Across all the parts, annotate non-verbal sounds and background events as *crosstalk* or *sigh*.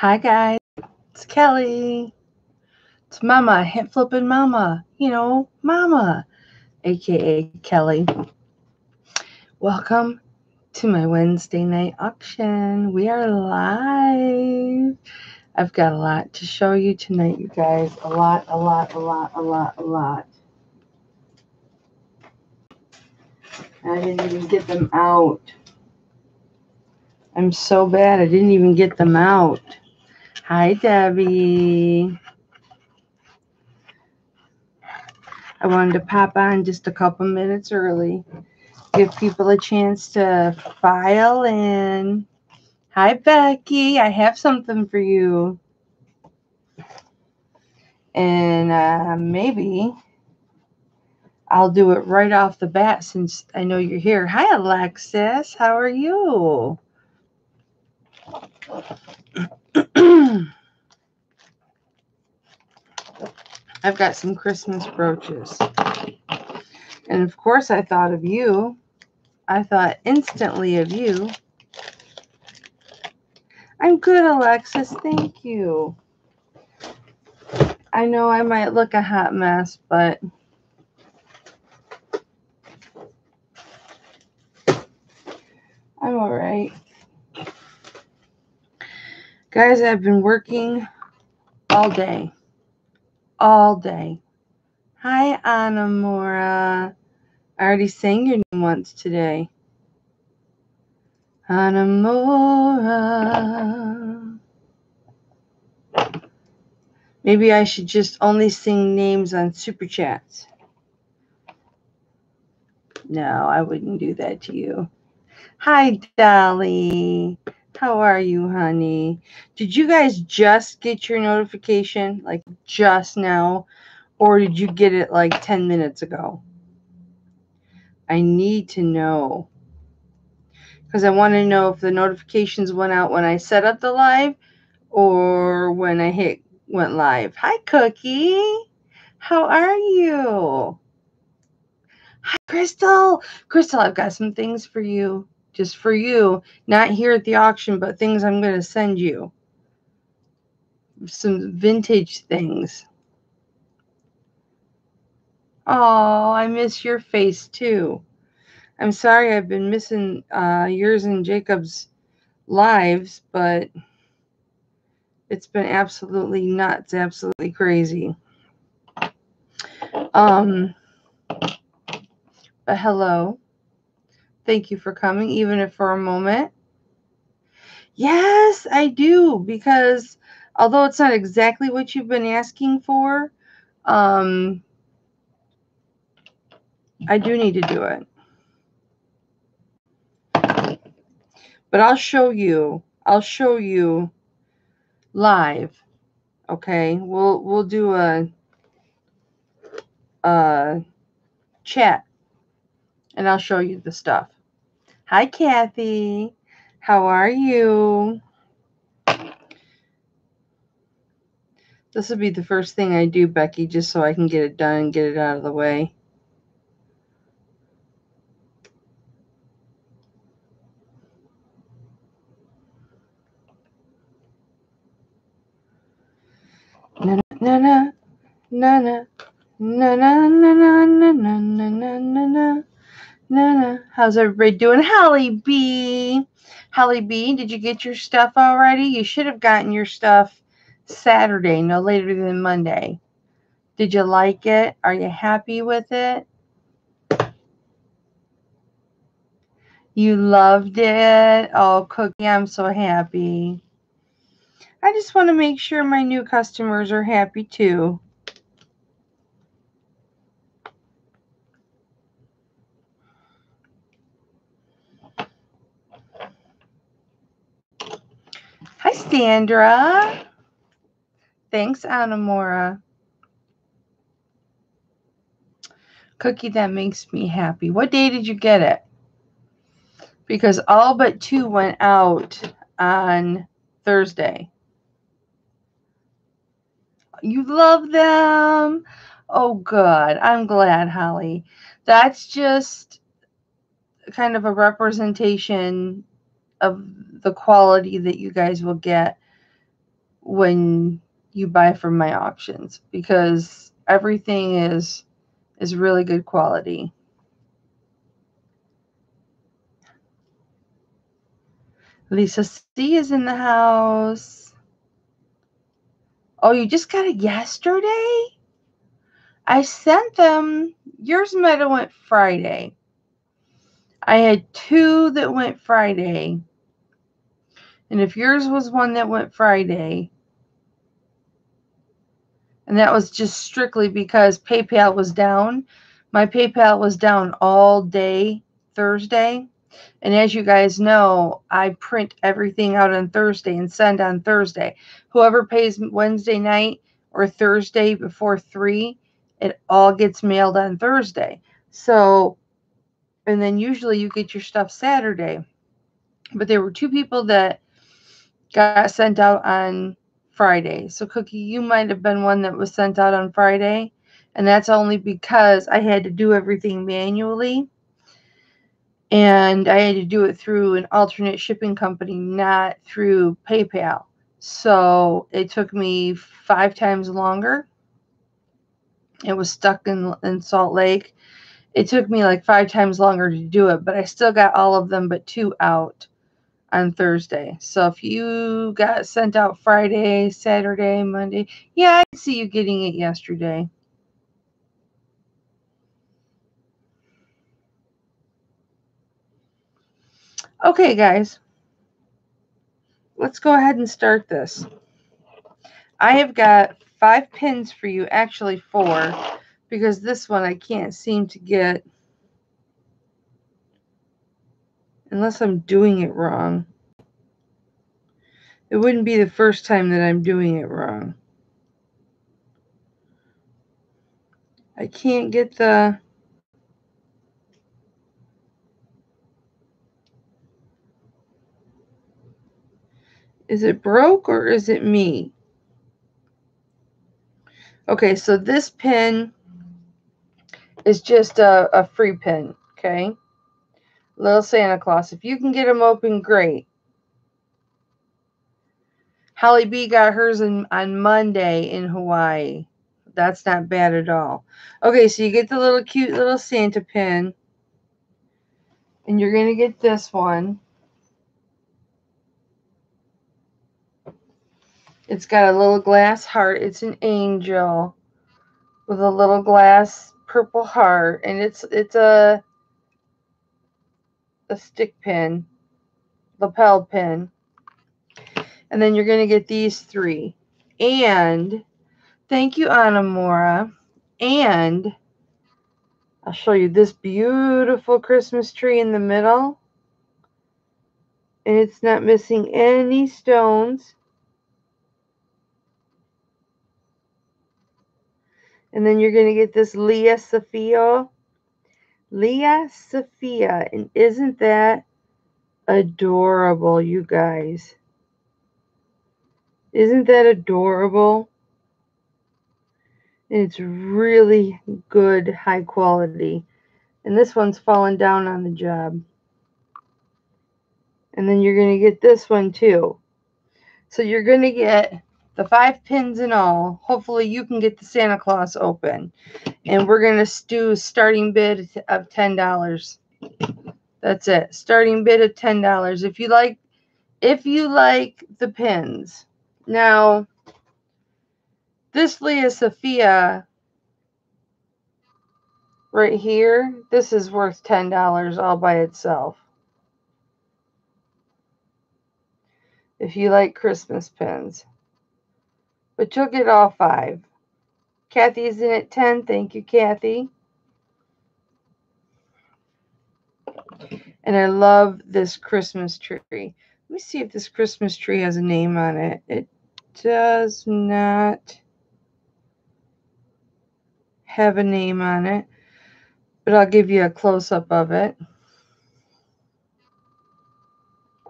Hi, guys. It's Kelly. It's Mama, hip flipping Mama. You know, Mama, aka Kelly. Welcome to my Wednesday night auction. We are live. I've got a lot to show you tonight, you guys. A lot, a lot, a lot, a lot, a lot. I didn't even get them out. I'm so bad. I didn't even get them out. Hi, Debbie. I wanted to pop on just a couple minutes early, give people a chance to file in. Hi, Becky. I have something for you. And uh, maybe I'll do it right off the bat since I know you're here. Hi, Alexis. How are you? *clears throat* I've got some Christmas brooches. And of course, I thought of you. I thought instantly of you. I'm good, Alexis. Thank you. I know I might look a hot mess, but I'm all right. Guys, I've been working all day. All day. Hi, Anamora. I already sang your name once today. Anamora. Maybe I should just only sing names on Super Chats. No, I wouldn't do that to you. Hi, Dolly. How are you, honey? Did you guys just get your notification, like just now, or did you get it like 10 minutes ago? I need to know because I want to know if the notifications went out when I set up the live or when I hit went live. Hi, Cookie. How are you? Hi, Crystal. Crystal, I've got some things for you just for you, not here at the auction, but things I'm going to send you. Some vintage things. Oh, I miss your face too. I'm sorry I've been missing uh, yours and Jacob's lives, but it's been absolutely nuts, absolutely crazy. Um, but hello. Thank you for coming, even if for a moment. Yes, I do, because although it's not exactly what you've been asking for, um, I do need to do it. But I'll show you. I'll show you live. Okay, we'll we'll do a a chat, and I'll show you the stuff. Hi, Kathy. How are you? This will be the first thing I do, Becky, just so I can get it done and get it out of the way. Na na na na na na na na na na na na na na no. How's everybody doing? Holly B. Holly B, did you get your stuff already? You should have gotten your stuff Saturday, no later than Monday. Did you like it? Are you happy with it? You loved it? Oh, Cookie, I'm so happy. I just want to make sure my new customers are happy too. Hi, Sandra. Thanks, Anamora. Cookie, that makes me happy. What day did you get it? Because all but two went out on Thursday. You love them. Oh, good. I'm glad, Holly. That's just kind of a representation of the quality that you guys will get when you buy from my auctions because everything is is really good quality. Lisa C is in the house. Oh, you just got it yesterday? I sent them. Yours might have went Friday. I had two that went Friday. And if yours was one that went Friday, and that was just strictly because PayPal was down, my PayPal was down all day Thursday. And as you guys know, I print everything out on Thursday and send on Thursday. Whoever pays Wednesday night or Thursday before 3, it all gets mailed on Thursday. So, and then usually you get your stuff Saturday. But there were two people that got sent out on Friday. So, Cookie, you might have been one that was sent out on Friday. And that's only because I had to do everything manually and I had to do it through an alternate shipping company, not through PayPal. So it took me five times longer. It was stuck in, in Salt Lake. It took me like five times longer to do it, but I still got all of them but two out on Thursday. So if you got sent out Friday, Saturday, Monday, yeah, I see you getting it yesterday. Okay, guys, let's go ahead and start this. I have got five pins for you, actually four, because this one I can't seem to get unless I'm doing it wrong. It wouldn't be the first time that I'm doing it wrong. I can't get the Is it broke or is it me? Okay, so this pin is just a, a free pin, okay? Little Santa Claus. If you can get them open, great. Holly B got hers in, on Monday in Hawaii. That's not bad at all. Okay, so you get the little cute little Santa pin. And you're going to get this one. It's got a little glass heart. It's an angel with a little glass purple heart, and it's it's a a stick pin, lapel pin. And then you're going to get these three. And thank you, Anamora. And I'll show you this beautiful Christmas tree in the middle. And it's not missing any stones. And then you're going to get this Lia Sophia. Lia Sophia. And isn't that adorable, you guys? Isn't that adorable? And it's really good, high quality. And this one's fallen down on the job. And then you're going to get this one too. So you're going to get the five pins in all. Hopefully you can get the Santa Claus open. And we're going to do starting bid of $10. That's it. Starting bid of $10. If you like if you like the pins. Now this Lia Sophia right here, this is worth $10 all by itself. If you like Christmas pins. But you'll get all five. Kathy's in at 10. Thank you, Kathy. And I love this Christmas tree. Let me see if this Christmas tree has a name on it. It does not have a name on it, but I'll give you a close up of it.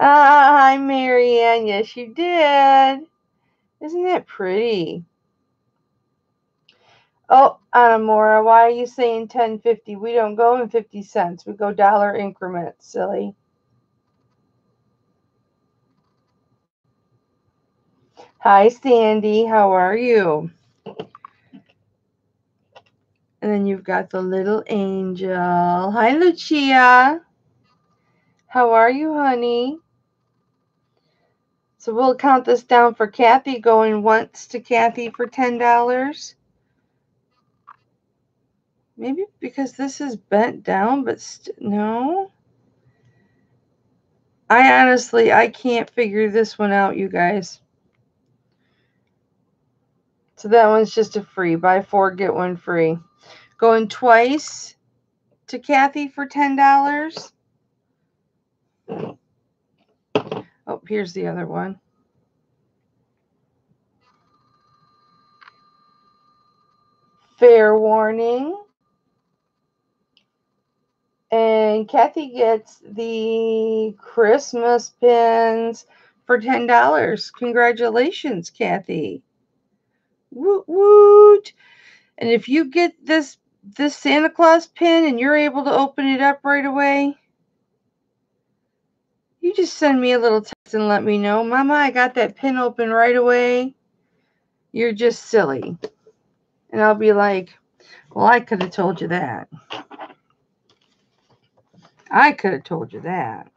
Ah, hi, Marianne. Yes, you did. Isn't that pretty? Oh, Anamora, why are you saying 1050? We don't go in 50 cents. We go dollar increments, silly. Hi, Sandy. How are you? And then you've got the little angel. Hi, Lucia. How are you, honey? So we'll count this down for Kathy going once to Kathy for $10. Maybe because this is bent down, but no. I honestly, I can't figure this one out, you guys. So that one's just a free. Buy four, get one free. Going twice to Kathy for $10. Oh, here's the other one. Fair warning. And Kathy gets the Christmas pins for $10. Congratulations, Kathy. Woot woot. And if you get this this Santa Claus pin and you're able to open it up right away, you just send me a little text and let me know, Mama, I got that pin open right away. You're just silly. And I'll be like, Well, I could have told you that. I could have told you that.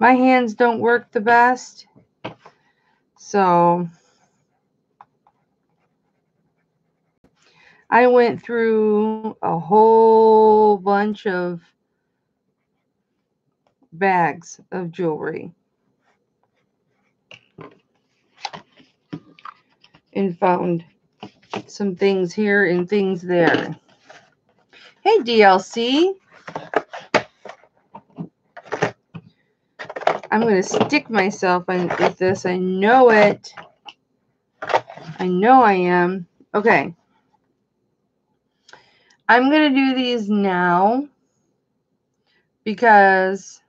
My hands don't work the best. So I went through a whole bunch of bags of jewelry and found some things here and things there. Hey, DLC. I'm going to stick myself with this. I know it. I know I am. Okay. I'm going to do these now because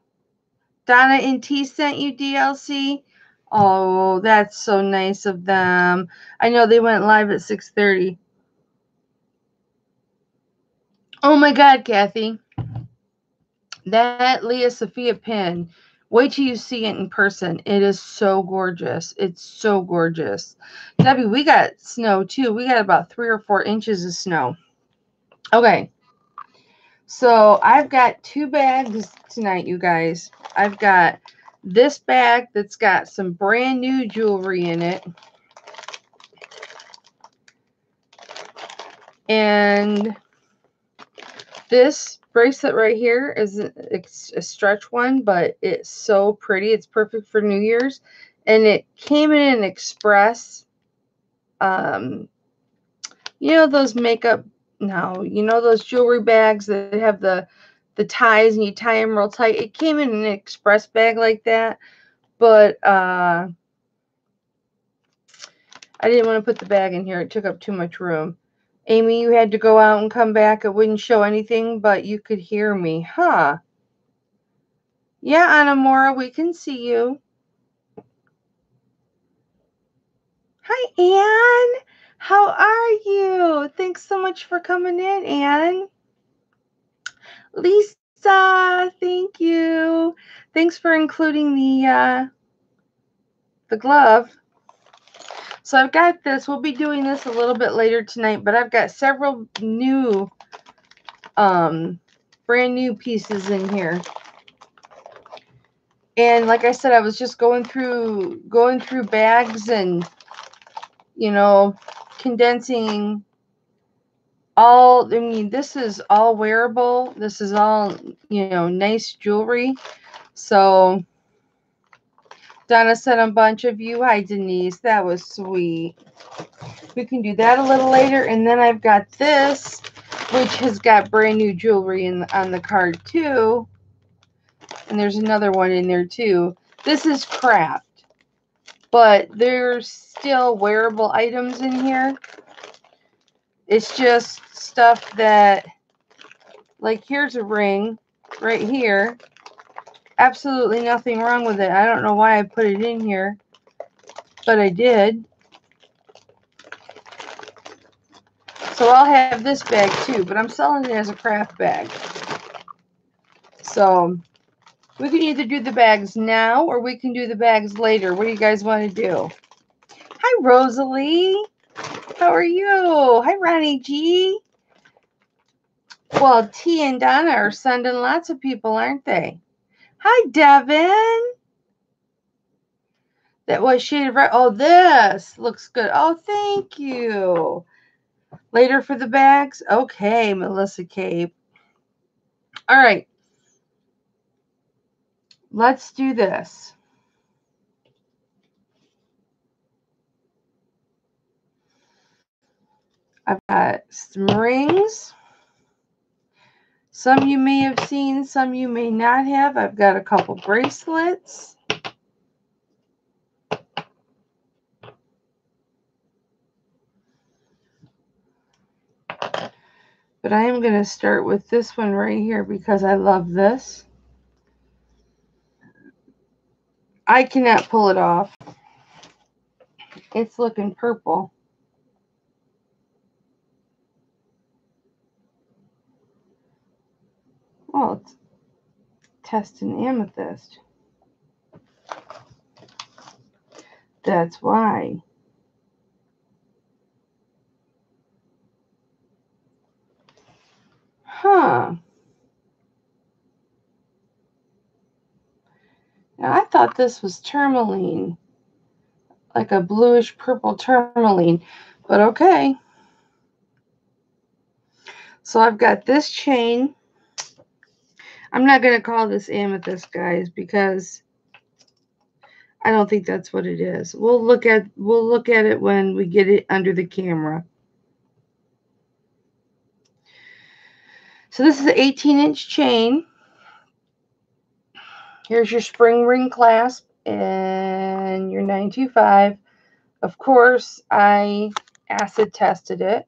Donna and T sent you DLC. Oh, that's so nice of them. I know they went live at 6:30. Oh my god, Kathy. That Lia Sophia pin. Wait till you see it in person. It is so gorgeous. It's so gorgeous. Debbie, we got snow too. We got about three or four inches of snow. Okay. So I've got two bags tonight, you guys. I've got this bag that's got some brand new jewelry in it. And this bracelet right here is a, a, stretch one, but it's so pretty. It's perfect for New Year's. And it came in an express, um, you know, those makeup no, you know those jewelry bags that have the the ties and you tie them real tight. It came in an express bag like that, but uh, I didn't want to put the bag in here. It took up too much room. Amy, you had to go out and come back. It wouldn't show anything, but you could hear me. Huh. Yeah, Anamora, we can see you. Hi, Anne. How are you? Thanks so much for coming in, Anne. Lisa, thank you. Thanks for including the uh, the glove. So I've got this. We'll be doing this a little bit later tonight, but I've got several new, um, brand new pieces in here. And like I said, I was just going through going through bags and you know condensing all i mean this is all wearable. This is all you know nice jewelry. So donna sent a bunch of you. Hi denise. That was sweet. We can do that a little later. And then i've got this which has got brand new jewelry in on the card too. And there's another one in there too. This is craft but there's still wearable items in here. It's just stuff that, like, here's a ring right here. Absolutely nothing wrong with it. I don't know why I put it in here, but I did. So I'll have this bag too, but I'm selling it as a craft bag. So We can either do the bags now or we can do the bags later. What do you guys want to do? Hi, Rosalie. How are you? Hi, Ronnie G. Well, T and Donna are sending lots of people, aren't they? Hi, Devin. That was shade of red. Oh, this looks good. Oh, thank you. Later for the bags? Okay, Melissa Cape. All right. Let's do this. I've got some rings. Some you may have seen, some you may not have. I've got a couple bracelets. But I am going to start with this one right here because I love this. I cannot pull it off. It's looking purple. Oh, it's test an amethyst. That's why. Huh. Now, I thought this was tourmaline, like a bluish purple tourmaline, but okay. So I've got this chain. I'm not going to call this amethyst, guys, because I don't think that's what it is. We'll look at we'll look at it when we get it under the camera. So this is an 18 inch chain. Here's your spring ring clasp and your 925. Of course, I acid tested it,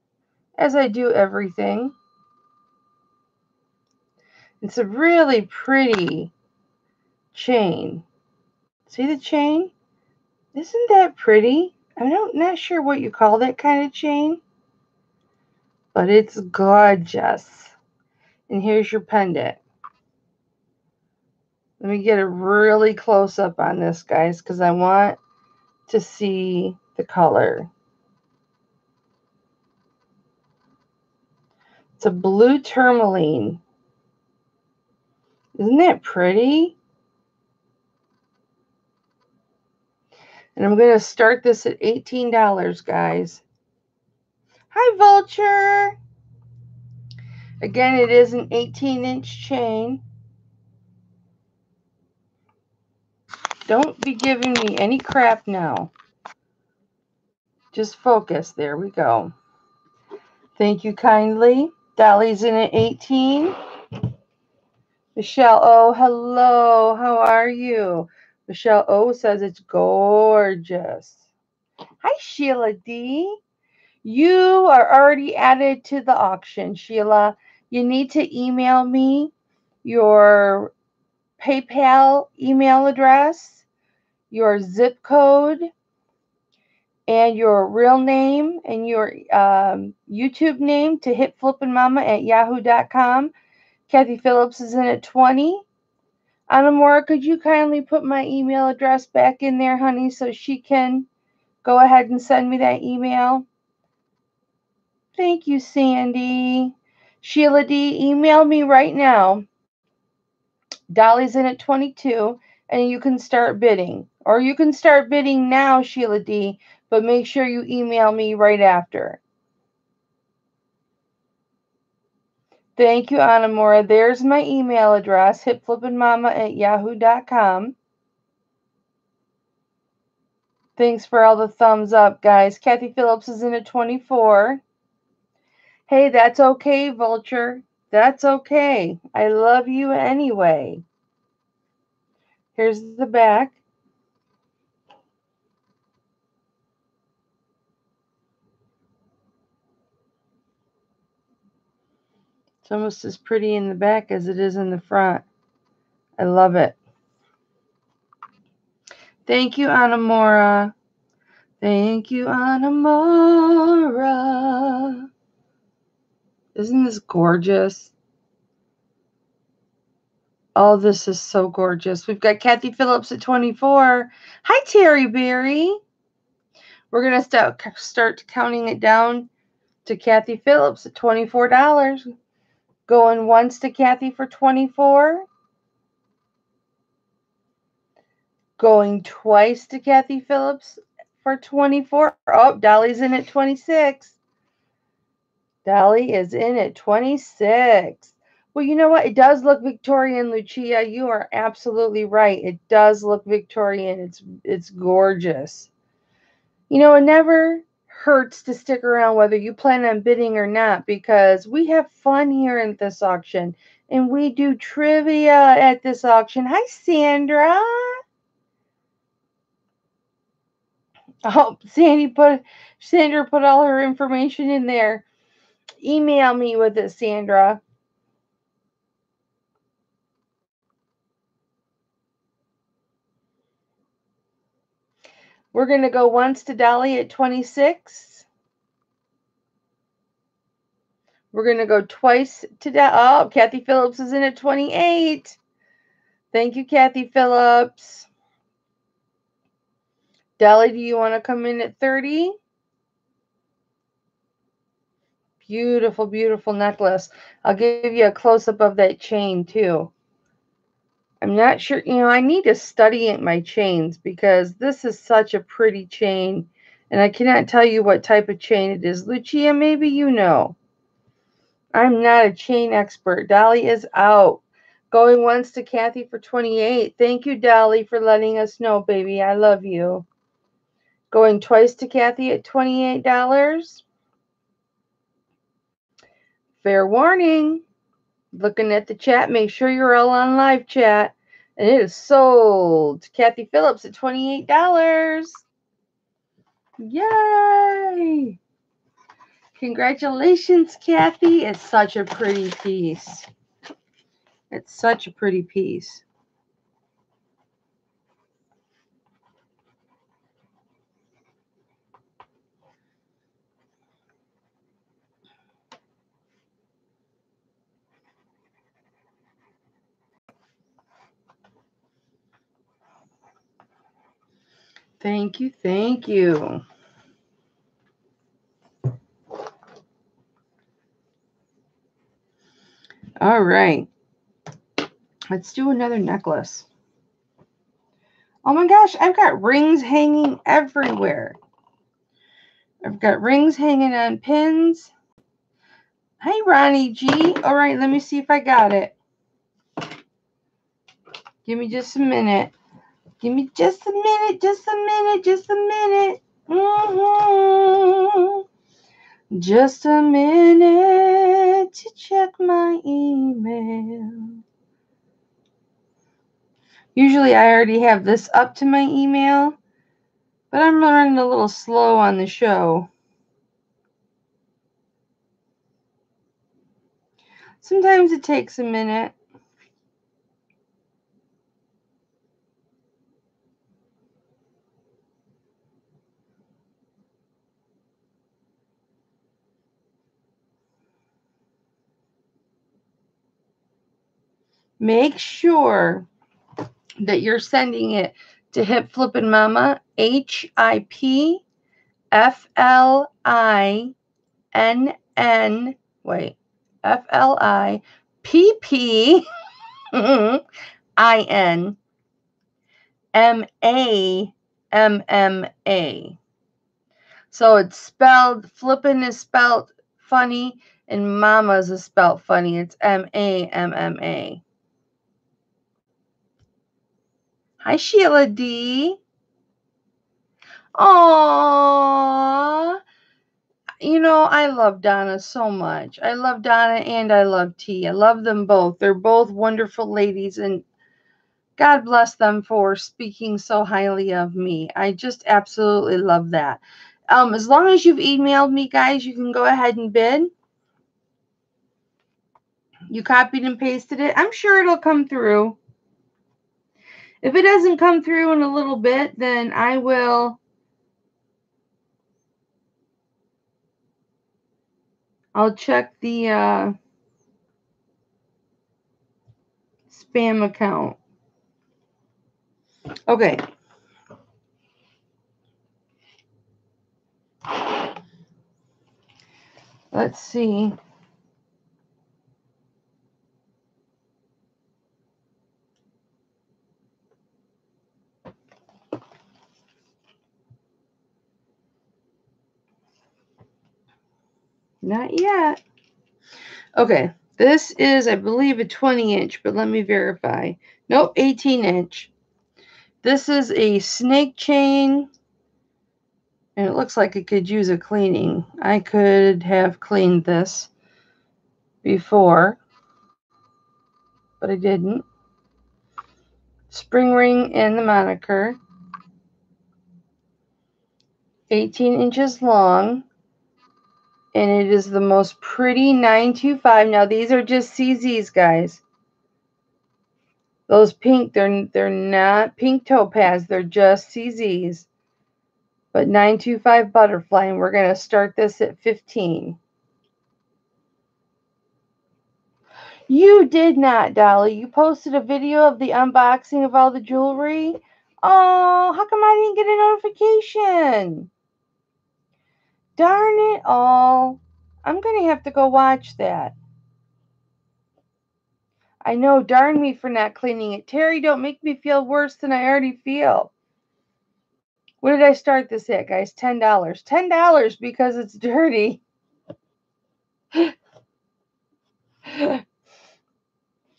as I do everything. It's a really pretty chain. See the chain? Isn't that pretty? I'm not, not sure what you call that kind of chain, but it's gorgeous. And here's your pendant. Let me get a really close up on this, guys, because I want to see the color. It's a blue tourmaline. Isn't that pretty? And I'm going to start this at $18, guys. Hi, Vulture. Again, it is an 18 inch chain. Don't be giving me any crap now. Just focus. There we go. Thank you kindly. Dolly's in at 18. Michelle O, hello. How are you? Michelle O says it's gorgeous. Hi, Sheila D. You are already added to the auction, Sheila you need to email me your PayPal email address, your zip code, and your real name and your um, YouTube name to hip flippin' mama at yahoo.com. Kathy Phillips is in at 20. Anamora, could you kindly put my email address back in there, honey, so she can go ahead and send me that email? Thank you, Sandy. Sheila D, email me right now. Dolly's in at 22, and you can start bidding. Or you can start bidding now, Sheila D, but make sure you email me right after. Thank you, Anamora. There's my email address, hipflippinmama at yahoo.com. Thanks for all the thumbs up, guys. Kathy Phillips is in at 24. Hey, that's okay, Vulture. That's okay. I love you anyway. Here's the back. It's almost as pretty in the back as it is in the front. I love it. Thank you, Anamora. Thank you, Anamora. Isn't this gorgeous? Oh, this is so gorgeous. We've got Kathy Phillips at 24. Hi, Terry Berry. We're going to start, start counting it down to Kathy Phillips at $24. Going once to Kathy for 24. Going twice to Kathy Phillips for 24. Oh, Dolly's in at 26. Dolly is in at 26. Well, you know what? It does look Victorian, Lucia. You are absolutely right. It does look Victorian. It's it's gorgeous. You know, it never hurts to stick around whether you plan on bidding or not because we have fun here at this auction and we do trivia at this auction. Hi, Sandra. Oh, Sandy put Sandra put all her information in there. Email me with it, Sandra. We're going to go once to Dolly at 26. We're going to go twice to Dolly. Oh, Kathy Phillips is in at 28. Thank you, Kathy Phillips. Dolly, do you want to come in at 30? Beautiful, beautiful necklace. I'll give you a close up of that chain too. I'm not sure, you know, I need to study my chains because this is such a pretty chain and I cannot tell you what type of chain it is. Lucia, maybe you know. I'm not a chain expert. Dolly is out. Going once to Kathy for 28. Thank you, Dolly, for letting us know, baby. I love you. Going twice to Kathy at $28. Fair warning looking at the chat, make sure you're all on live chat. And it is sold to Kathy Phillips at $28. Yay! Congratulations, Kathy. It's such a pretty piece. It's such a pretty piece. Thank you. Thank you. All right. Let's do another necklace. Oh my gosh, I've got rings hanging everywhere. I've got rings hanging on pins. Hey, Ronnie G. All right, let me see if I got it. Give me just a minute. Give me just a minute, just a minute, just a minute. Mm-hmm. Just a minute to check my email. Usually I already have this up to my email, but I'm running a little slow on the show. Sometimes it takes a minute. Make sure that you're sending it to Hip Flippin' Mama, H I P F L I N N, wait, F L I P P I N M A M M A. So it's spelled, flippin' is spelled funny, and mama's is spelled funny. It's M A M M A. Hi, Sheila D. Aww. You know, I love Donna so much. I love Donna and I love T. I love them both. They're both wonderful ladies, and God bless them for speaking so highly of me. I just absolutely love that. Um, as long as you've emailed me, guys, you can go ahead and bid. You copied and pasted it. I'm sure it'll come through. If it doesn't come through in a little bit, then I will I'll check the uh, spam account. Okay. Let's see. Not yet. Okay, this is, I believe, a 20 inch, but let me verify. Nope, 18 inch. This is a snake chain, and it looks like it could use a cleaning. I could have cleaned this before, but I didn't. Spring ring and the moniker. 18 inches long and it is the most pretty 925. Now these are just CZs, guys. Those pink, they're they're not pink topaz, they're just CZs. But 925 butterfly, and we're gonna start this at 15. You did not, Dolly. You posted a video of the unboxing of all the jewelry. Oh, how come I didn't get a notification? Darn it all. I'm going to have to go watch that. I know, darn me for not cleaning it. Terry, don't make me feel worse than I already feel. What did I start this at, guys? $10. $10 because it's dirty. *laughs*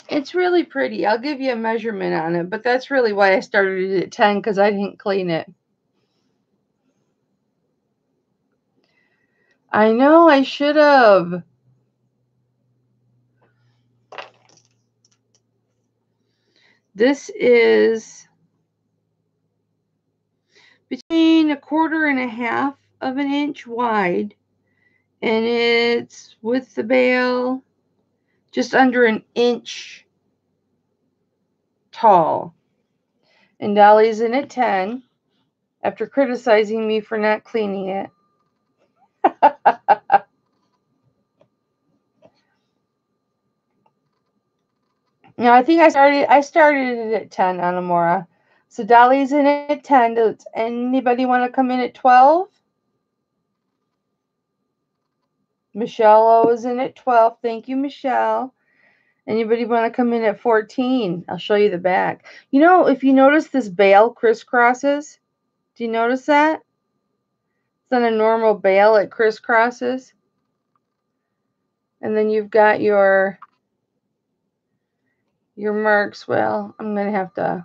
it's really pretty. I'll give you a measurement on it, but that's really why I started it at 10 because I didn't clean it. I know I should have. This is between a quarter and a half of an inch wide, and it's with the bail just under an inch tall. And Dolly's in at 10 after criticizing me for not cleaning it. *laughs* no, I think I started I started it at 10 Anamora. So Dolly's in at 10. Does anybody want to come in at 12? Michelle O is in at 12. Thank you, Michelle. Anybody want to come in at 14? I'll show you the back. You know, if you notice this bail crisscrosses, do you notice that? Than a normal bale, It crisscrosses. And then you've got your your marks. Well, I'm going to have to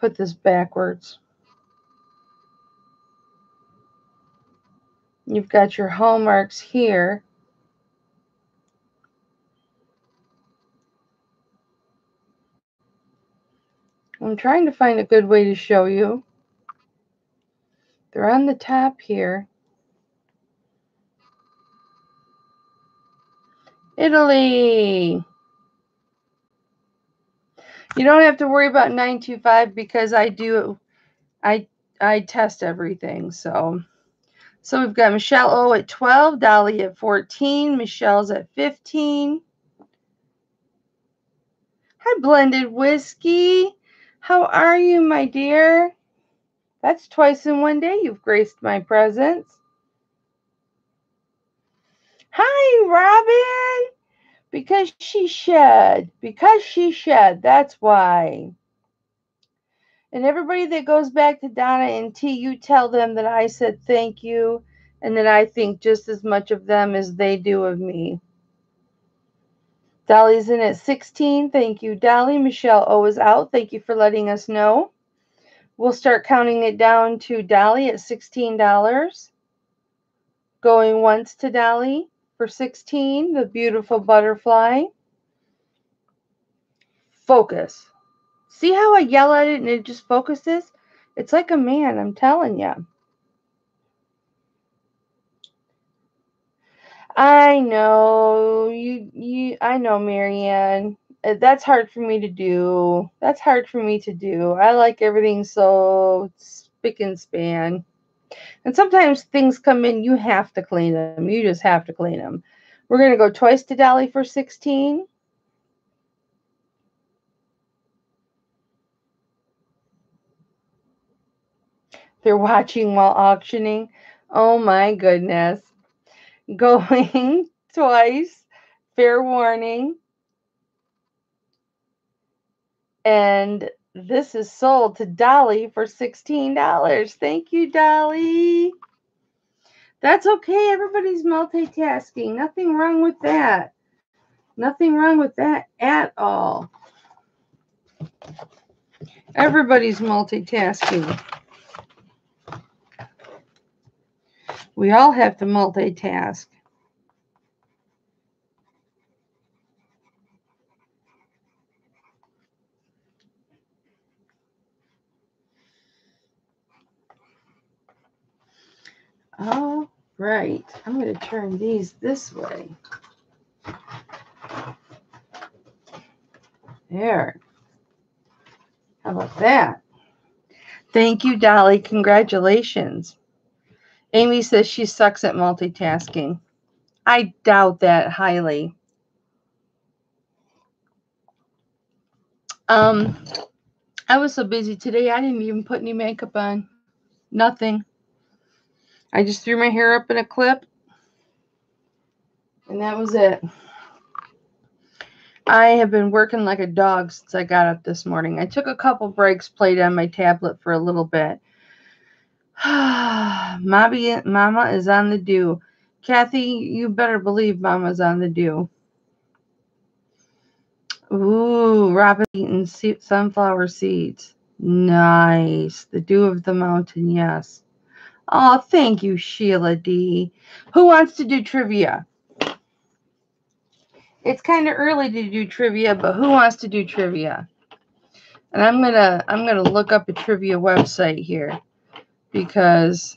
put this backwards. You've got your hallmarks here. I'm trying to find a good way to show you. They're on the top here. Italy. You don't have to worry about 925 because I do I I test everything. So so we've got Michelle O at 12, Dolly at 14, Michelle's at 15. Hi blended whiskey. How are you, my dear? That's twice in one day you've graced my presence. Hi, Robin. Because she shed. Because she shed. That's why. And everybody that goes back to Donna and T, you tell them that I said thank you and that I think just as much of them as they do of me. Dolly's in at 16. Thank you, Dolly. Michelle O is out. Thank you for letting us know. We'll start counting it down to Dolly at $16. Going once to Dolly for 16, the beautiful butterfly. Focus. See how I yell at it and it just focuses? It's like a man, I'm telling you. I know you you I know Marianne. Uh, that's hard for me to do. That's hard for me to do. I like everything so spick and span. And sometimes things come in, you have to clean them. You just have to clean them. We're going to go twice to Dolly for 16. They're watching while auctioning. Oh my goodness. *laughs* Going twice. Fair warning. And this is sold to Dolly for $16. Thank you, Dolly. That's okay. Everybody's multitasking. Nothing wrong with that. Nothing wrong with that at all. Everybody's multitasking. We all have to multitask. All right, I'm going to turn these this way. There. How about that? Thank you, Dolly. Congratulations. Amy says she sucks at multitasking. I doubt that highly. Um, I was so busy today, I didn't even put any makeup on. Nothing. I just threw my hair up in a clip, and that was it. I have been working like a dog since I got up this morning. I took a couple breaks, played on my tablet for a little bit. *sighs* Mommy, Mama is on the do. Kathy, you better believe Mama's on the do. Ooh, Robin eating sunflower seeds. Nice. The dew of the mountain, yes. Oh, thank you, Sheila D. Who wants to do trivia? It's kind of early to do trivia, but who wants to do trivia? And I'm gonna I'm gonna look up a trivia website here because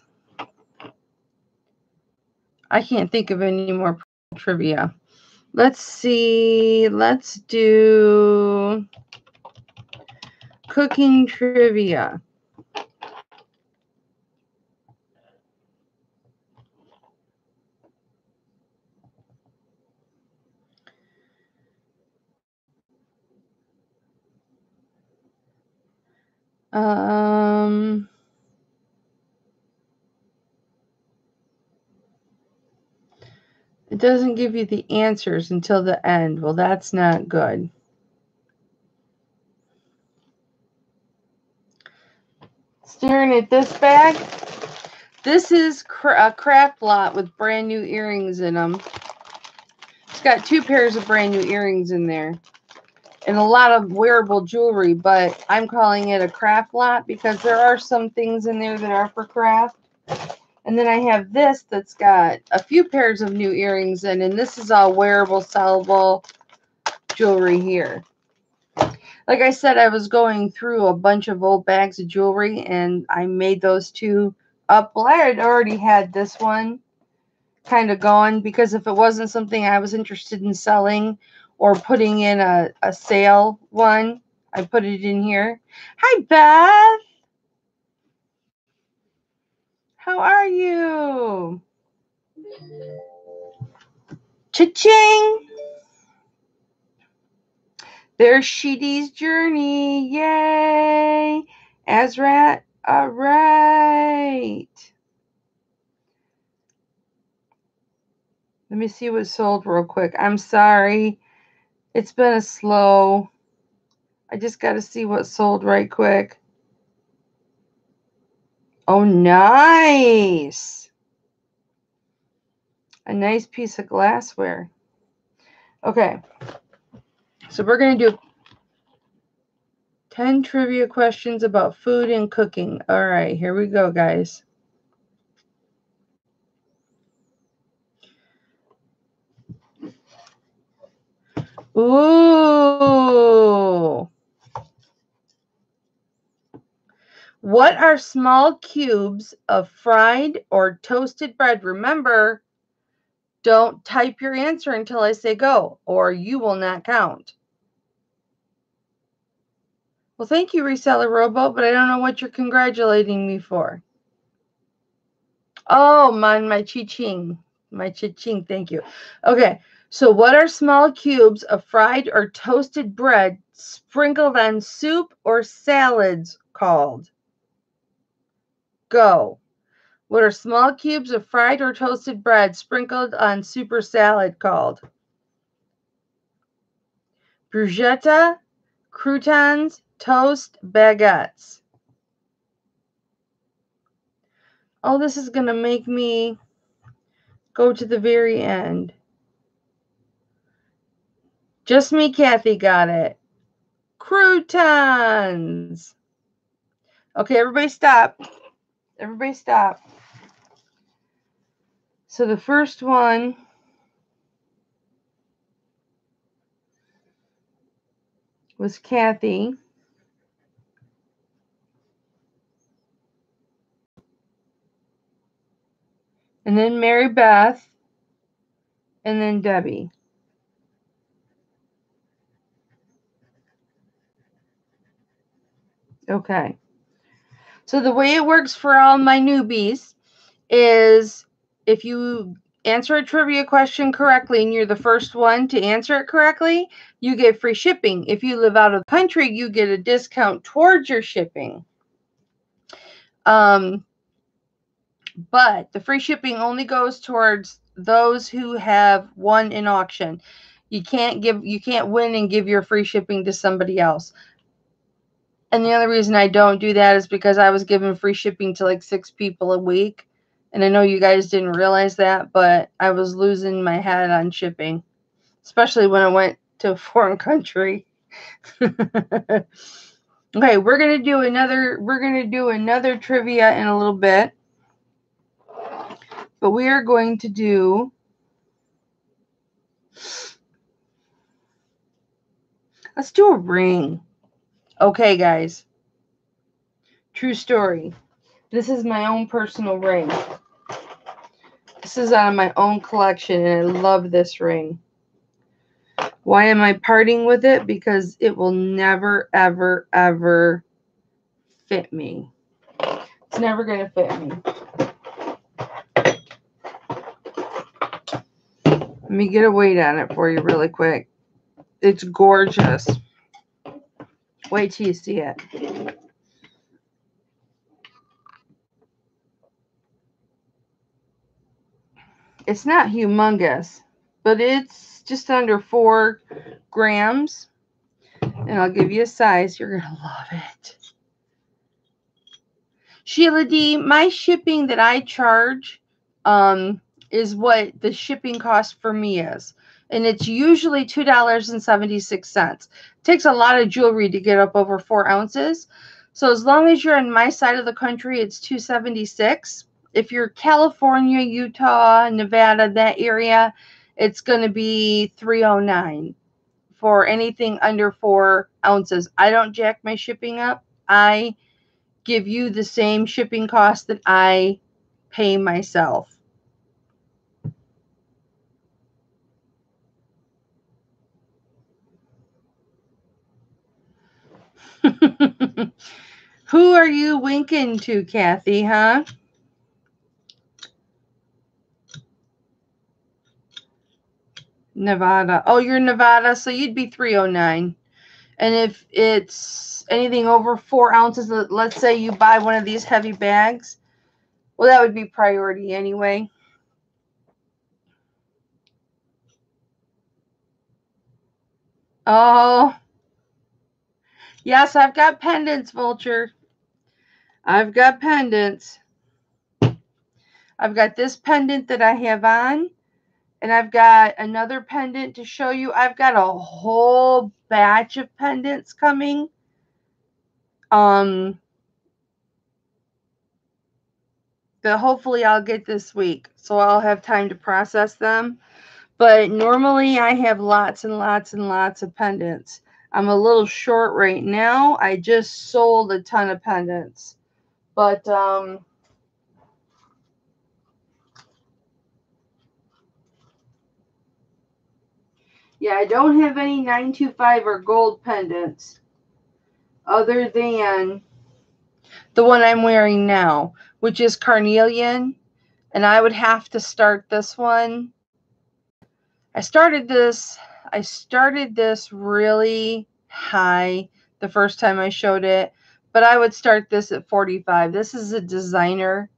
I can't think of any more trivia. Let's see. Let's do cooking trivia. Um, it doesn't give you the answers until the end. Well, that's not good. Staring at this bag. This is a craft lot with brand new earrings in them. It's got two pairs of brand new earrings in there and a lot of wearable jewelry, but I'm calling it a craft lot because there are some things in there that are for craft. And then I have this that's got a few pairs of new earrings in, and this is all wearable, sellable jewelry here. Like I said, I was going through a bunch of old bags of jewelry, and I made those two up. Well, I had already had this one kind of going because if it wasn't something I was interested in selling or putting in a, a sale one. I put it in here. Hi, Beth. How are you? Cha-ching! There's Sheedy's Journey. Yay! Azrat. All right. Let me see what sold real quick. I'm sorry. It's been a slow. I just got to see what sold right quick. Oh, nice. A nice piece of glassware. Okay. So we're going to do 10 trivia questions about food and cooking. All right, here we go, guys. Ooh. What are small cubes of fried or toasted bread? Remember, don't type your answer until I say go, or you will not count. Well, thank you, Reseller Robo, but I don't know what you're congratulating me for. Oh, my, my chi-ching. My chi-ching, thank you. Okay, so, what are small cubes of fried or toasted bread sprinkled on soup or salads called? Go. What are small cubes of fried or toasted bread sprinkled on super salad called? Bruschetta, croutons, toast, baguettes. Oh, this is going to make me go to the very end. Just me, Kathy, got it. Croutons. Okay, everybody stop. Everybody stop. So the first one was Kathy. And then Mary Beth. And then Debbie. Okay. So the way it works for all my newbies is if you answer a trivia question correctly and you're the first one to answer it correctly, you get free shipping. If you live out of the country, you get a discount towards your shipping. Um, but the free shipping only goes towards those who have won an auction. You can't give you can't win and give your free shipping to somebody else. And the only reason I don't do that is because I was given free shipping to like six people a week. And I know you guys didn't realize that, but I was losing my head on shipping, especially when I went to a foreign country. *laughs* okay, we're going to do another we're going to do another trivia in a little bit. But we are going to do Let's do a ring. Okay, guys. True story. This is my own personal ring. This is out of my own collection, and I love this ring. Why am I parting with it? Because it will never, ever, ever fit me. It's never going to fit me. Let me get a weight on it for you really quick. It's gorgeous. Wait till you see it. It's not humongous, but it's just under four grams. And I'll give you a size. You're going to love it. Sheila D, my shipping that I charge um, is what the shipping cost for me is and it's usually $2.76. It takes a lot of jewelry to get up over four ounces. So as long as you're in my side of the country, it's 276. If you're California, Utah, Nevada, that area, it's going to be 309 for anything under four ounces. I don't jack my shipping up. I give you the same shipping cost that I pay myself. *laughs* Who are you winking to, Kathy, huh? Nevada. Oh, you're Nevada, so you'd be 309. And if it's anything over four ounces, let's say you buy one of these heavy bags, well, that would be priority anyway. Oh, Yes, I've got pendants, Vulture. I've got pendants. I've got this pendant that I have on. And I've got another pendant to show you. I've got a whole batch of pendants coming. Um, that hopefully I'll get this week. So I'll have time to process them. But normally I have lots and lots and lots of pendants. I'm a little short right now. I just sold a ton of pendants. But um Yeah, I don't have any 925 or gold pendants other than the one I'm wearing now, which is carnelian. And I would have to start this one. I started this I started this really high the first time I showed it, but I would start this at 45. This is a designer,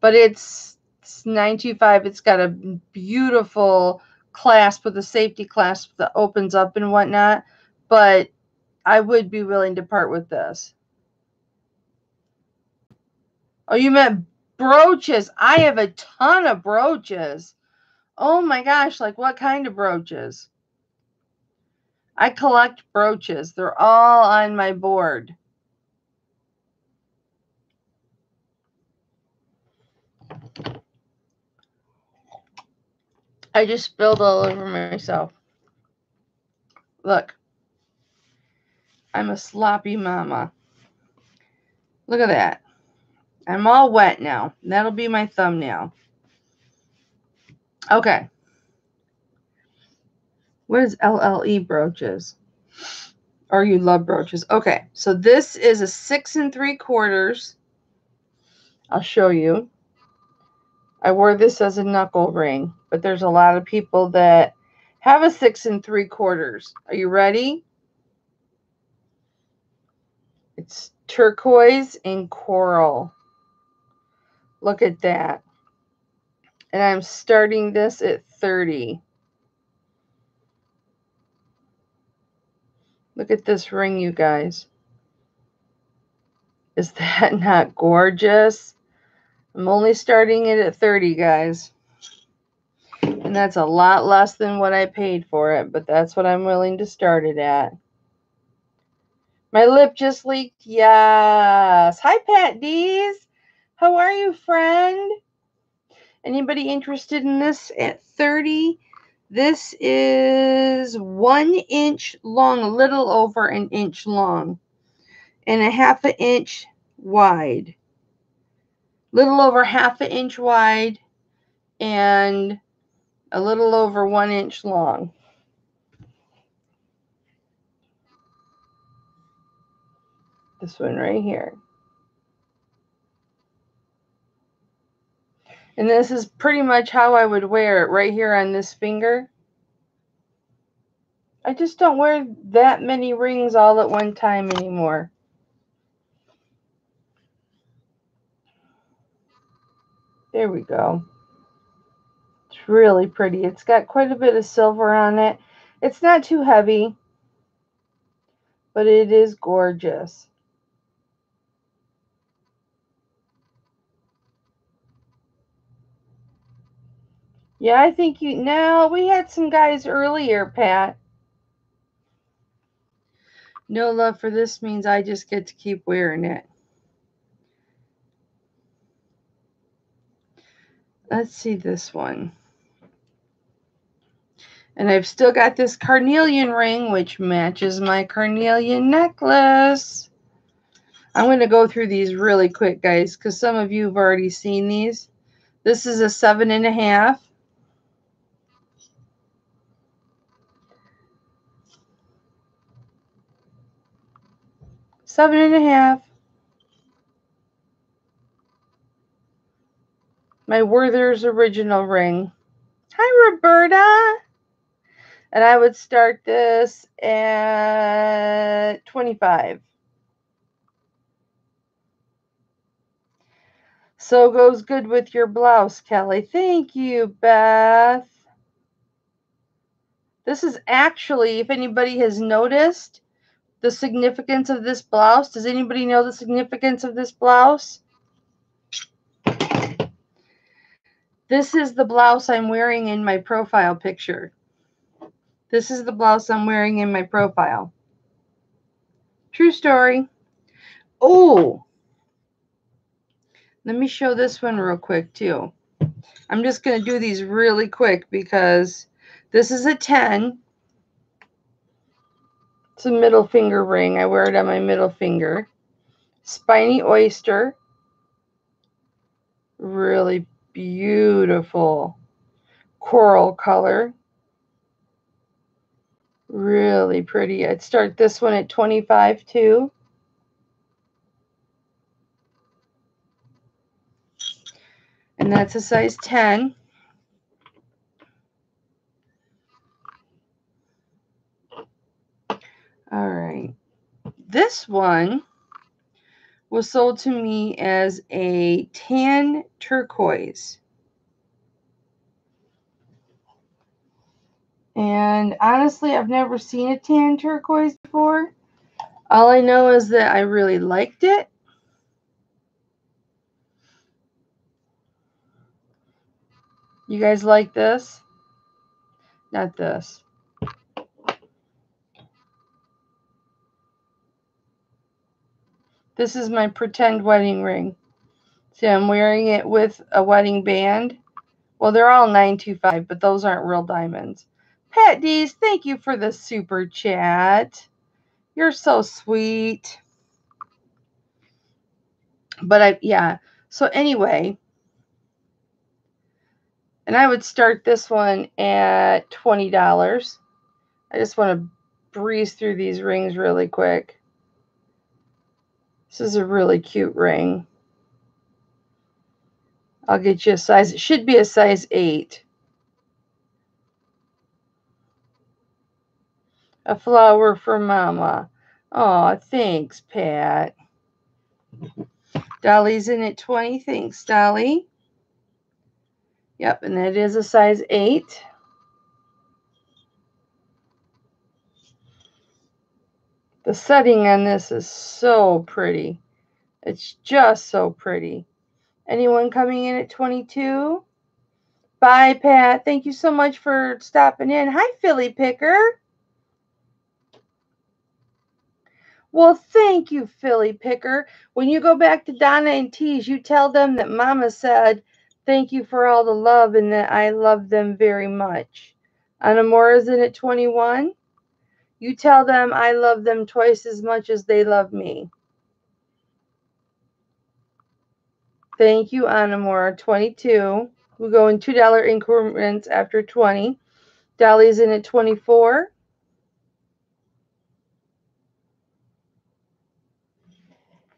but it's, it's 925. It's got a beautiful clasp with a safety clasp that opens up and whatnot, but I would be willing to part with this. Oh, you meant brooches. I have a ton of brooches. Oh my gosh, like what kind of brooches? I collect brooches. They're all on my board. I just spilled all over myself. Look. I'm a sloppy mama. Look at that. I'm all wet now. That'll be my thumbnail. Okay. What is LLE brooches? Or you love brooches. Okay, so this is a six and three quarters. I'll show you. I wore this as a knuckle ring, but there's a lot of people that have a six and three quarters. Are you ready? It's turquoise and coral. Look at that. And I'm starting this at 30. Look at this ring, you guys. Is *laughs* that not gorgeous? I'm only starting it at 30, guys. And that's a lot less than what I paid for it, but that's what I'm willing to start it at. My lip just leaked. Yes. Hi, Pat D's. How are you, friend? Anybody interested in this at 30? This is one inch long, a little over an inch long, and a half an inch wide. Little over half an inch wide and a little over one inch long. This one right here. And this is pretty much how I would wear it right here on this finger. I just don't wear that many rings all at one time anymore. There we go. It's really pretty. It's got quite a bit of silver on it. It's not too heavy, but it is gorgeous. Yeah, I think you. No, we had some guys earlier, Pat. No love for this means I just get to keep wearing it. Let's see this one. And I've still got this carnelian ring, which matches my carnelian necklace. I'm going to go through these really quick, guys, because some of you have already seen these. This is a seven and a half. Seven and a half. My Werther's original ring. Hi, Roberta. And I would start this at 25. So goes good with your blouse, Kelly. Thank you, Beth. This is actually, if anybody has noticed, the significance of this blouse? Does anybody know the significance of this blouse? This is the blouse I'm wearing in my profile picture. This is the blouse I'm wearing in my profile. True story. Oh, let me show this one real quick too. I'm just going to do these really quick because this is a 10 it's a middle finger ring. I wear it on my middle finger. Spiny oyster. Really beautiful coral color. Really pretty. I'd start this one at 25 too. And that's a size 10. All right. This one was sold to me as a tan turquoise. And honestly, I've never seen a tan turquoise before. All I know is that I really liked it. You guys like this? Not this. This is my pretend wedding ring. See, I'm wearing it with a wedding band. Well, they're all 925, but those aren't real diamonds. Pat D's, thank you for the super chat. You're so sweet. But I, yeah. So anyway, and I would start this one at $20. I just want to breeze through these rings really quick. This is a really cute ring. I'll get you a size. It should be a size 8. A flower for Mama. Oh, thanks, Pat. Dolly's in at 20. Thanks, Dolly. Yep, and that is a size 8. The setting on this is so pretty. It's just so pretty. Anyone coming in at 22? Bye, Pat. Thank you so much for stopping in. Hi, Philly Picker. Well, thank you, Philly Picker. When you go back to Donna and Tees, you tell them that Mama said, thank you for all the love and that I love them very much. Anamora's in at 21. You tell them I love them twice as much as they love me. Thank you, Anamora. 22. We go in $2 increments after 20. Dolly's in at 24.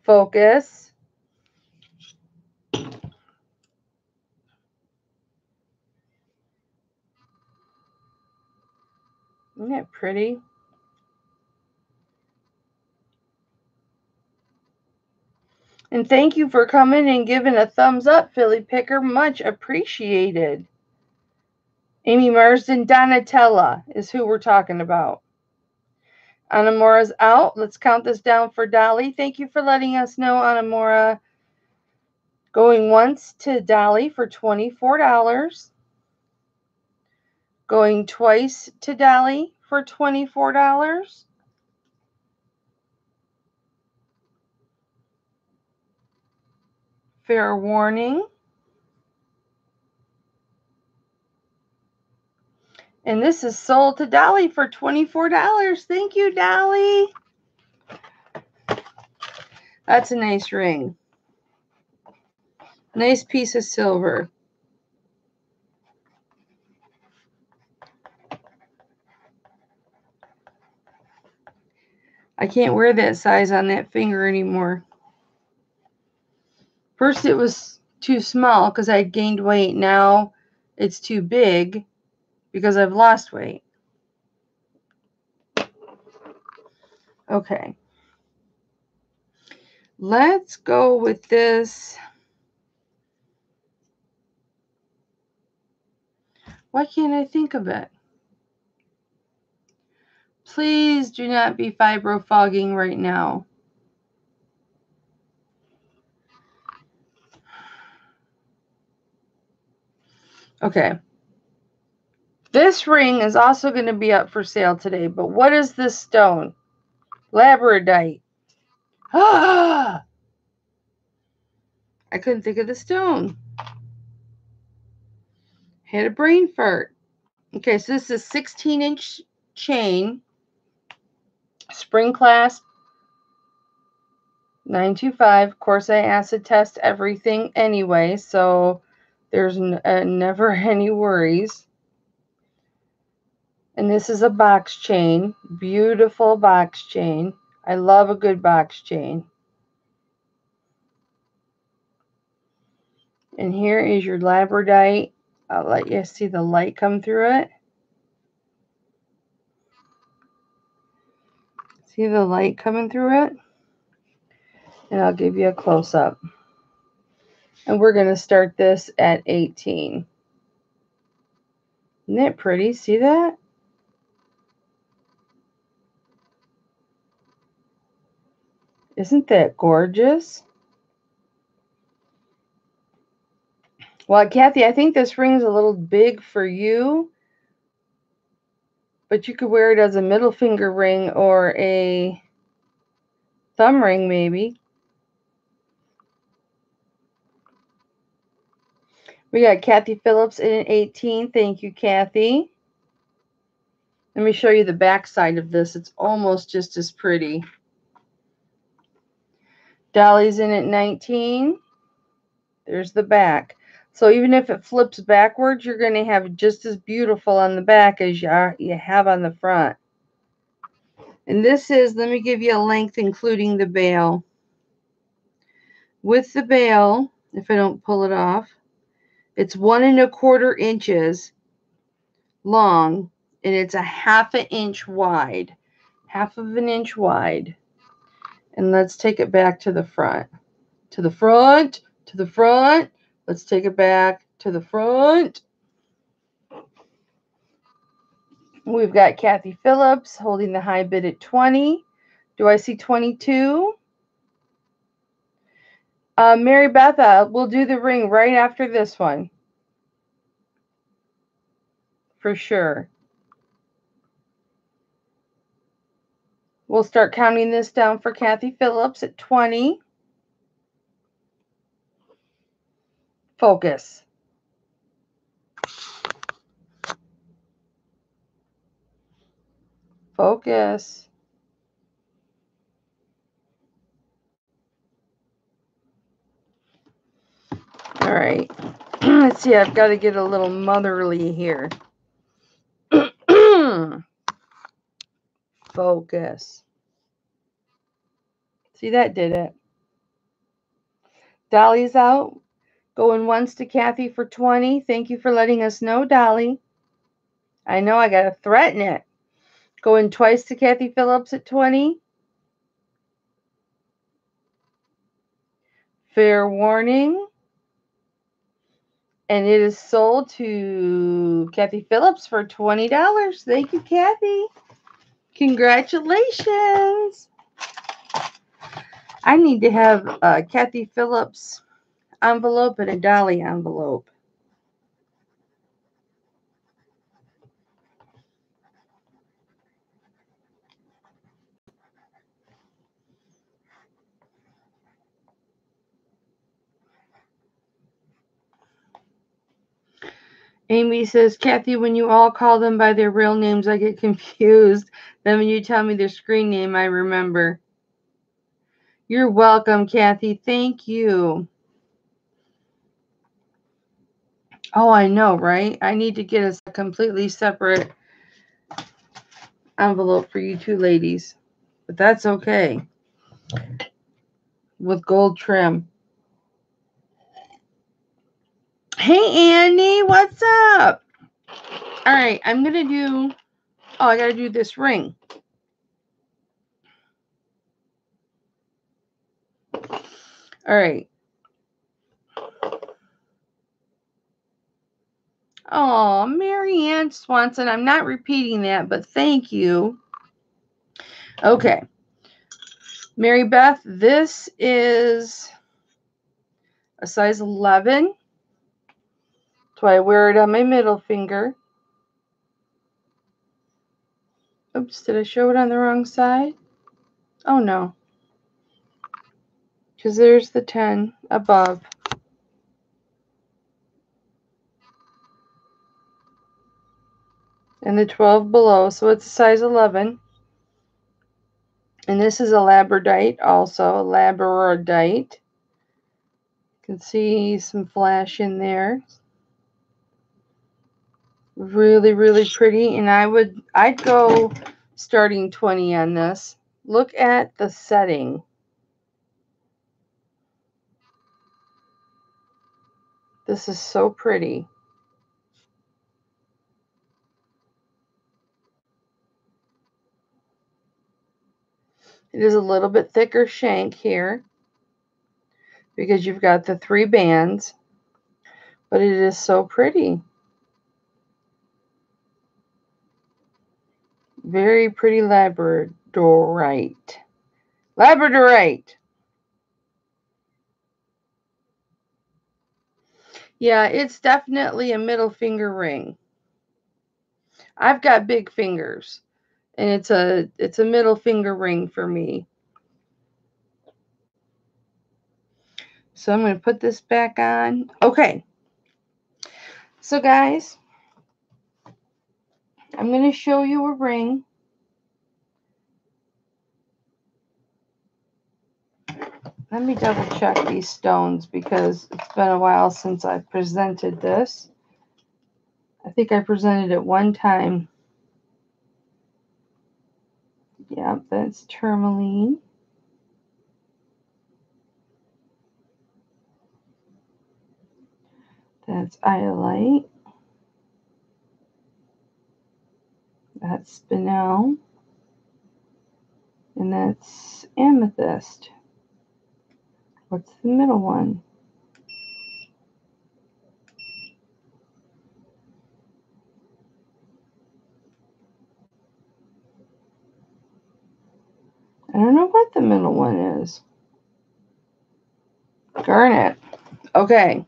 Focus. Isn't that pretty? And thank you for coming and giving a thumbs up, Philly Picker. Much appreciated. Amy Marsden Donatella is who we're talking about. Anamora's out. Let's count this down for Dolly. Thank you for letting us know, Anamora. Going once to Dolly for $24. Going twice to Dolly for $24. Fair warning. And this is sold to Dolly for $24. Thank you, Dolly. That's a nice ring. Nice piece of silver. I can't wear that size on that finger anymore. First, it was too small because I gained weight. Now it's too big because I've lost weight. Okay. Let's go with this. Why can't I think of it? Please do not be fibro fogging right now. Okay. This ring is also going to be up for sale today, but what is this stone? Labradorite. Ah! I couldn't think of the stone. Had a brain fart. Okay, so this is 16 inch chain, spring clasp, 925. Of course, I acid test everything anyway, so there's uh, never *laughs* any worries. And this is a box chain. Beautiful box chain. I love a good box chain. And here is your labradorite. I'll let you see the light come through it. See the light coming through it? And I'll give you a close up. And we're going to start this at 18. Isn't it pretty? See that? Isn't that gorgeous? Well, Kathy, I think this ring's a little big for you, but you could wear it as a middle finger ring or a thumb ring, maybe. We got Kathy Phillips in an 18. Thank you, Kathy. Let me show you the back side of this. It's almost just as pretty. Dolly's in at 19. There's the back. So even if it flips backwards, you're going to have just as beautiful on the back as you, are, you have on the front. And this is, let me give you a length including the bail. With the bail, if I don't pull it off, it's one and a quarter inches long and it's a half an inch wide. Half of an inch wide. And let's take it back to the front. To the front, to the front. Let's take it back to the front. We've got Kathy Phillips holding the high bid at 20. Do I see 22? Uh, Mary Betha, we'll do the ring right after this one. For sure. We'll start counting this down for Kathy Phillips at 20. Focus. Focus. All right. *clears throat* Let's see. I've got to get a little motherly here. *clears throat* Focus. See, that did it. Dolly's out. Going once to Kathy for 20. Thank you for letting us know, Dolly. I know I got to threaten it. Going twice to Kathy Phillips at 20. Fair warning. And it is sold to Kathy Phillips for $20. Thank you, Kathy. Congratulations. I need to have a Kathy Phillips envelope and a Dolly envelope. Amy says, Kathy, when you all call them by their real names, I get *laughs* confused. Then when you tell me their screen name, I remember. You're welcome, Kathy. Thank you. Oh, I know, right? I need to get a completely separate envelope for you two ladies. But that's okay. With gold trim. Hey, Andy, what's up? All right, I'm going to do, oh, I got to do this ring. All right. Oh, Marianne Swanson. I'm not repeating that, but thank you. Okay. Mary Beth, this is a size 11. So I wear it on my middle finger. Oops, did I show it on the wrong side? Oh no. Because there's the 10 above. And the 12 below, so it's a size 11. And this is a labradorite also, a labradorite. You can see some flash in there really really pretty and i would i'd go starting 20 on this. Look at the setting. This is so pretty. It is a little bit thicker shank here because you've got the three bands, but it is so pretty. Very pretty labradorite. Labradorite. Yeah, it's definitely a middle finger ring. I've got big fingers and it's a it's a middle finger ring for me. So I'm going to put this back on. Okay. So guys, I'm going to show you a ring. Let me double check these stones because it's been a while since I presented this. I think I presented it one time. Yeah, that's tourmaline. That's iolite. That's spinel. And that's amethyst. What's the middle one? I don't know what the middle one is. Garnet. Okay.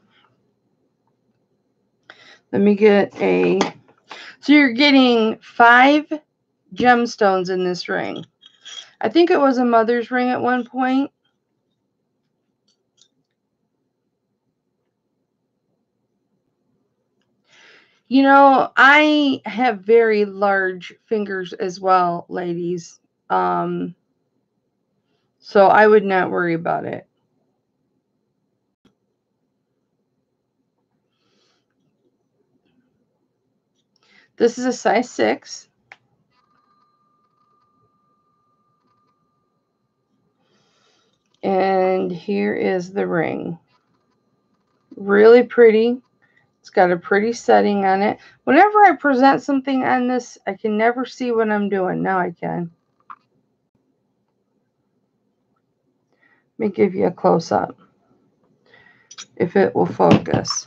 Let me get a. So you're getting five gemstones in this ring. I think it was a mother's ring at one point. You know, I have very large fingers as well, ladies. Um, so I would not worry about it. This is a size 6. And here is the ring. Really pretty. It's got a pretty setting on it. Whenever I present something on this, I can never see what I'm doing. Now I can. Let me give you a close-up if it will focus.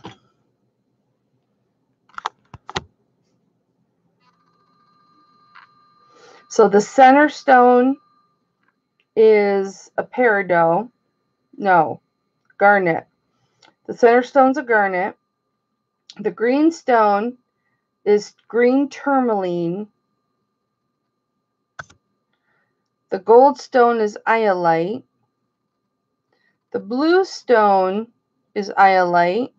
So the center stone is a peridot. No, garnet. The center stone's a garnet. The green stone is green tourmaline. The gold stone is iolite. The blue stone is iolite.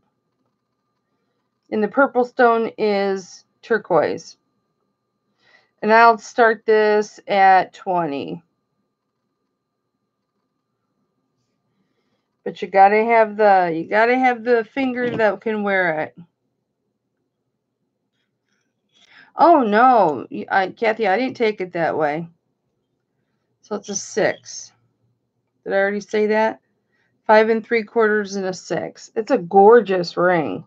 And the purple stone is turquoise. And I'll start this at 20. But you gotta have the you gotta have the finger that can wear it. Oh no, I, Kathy, I didn't take it that way. So it's a six. Did I already say that? Five and three quarters and a six. It's a gorgeous ring.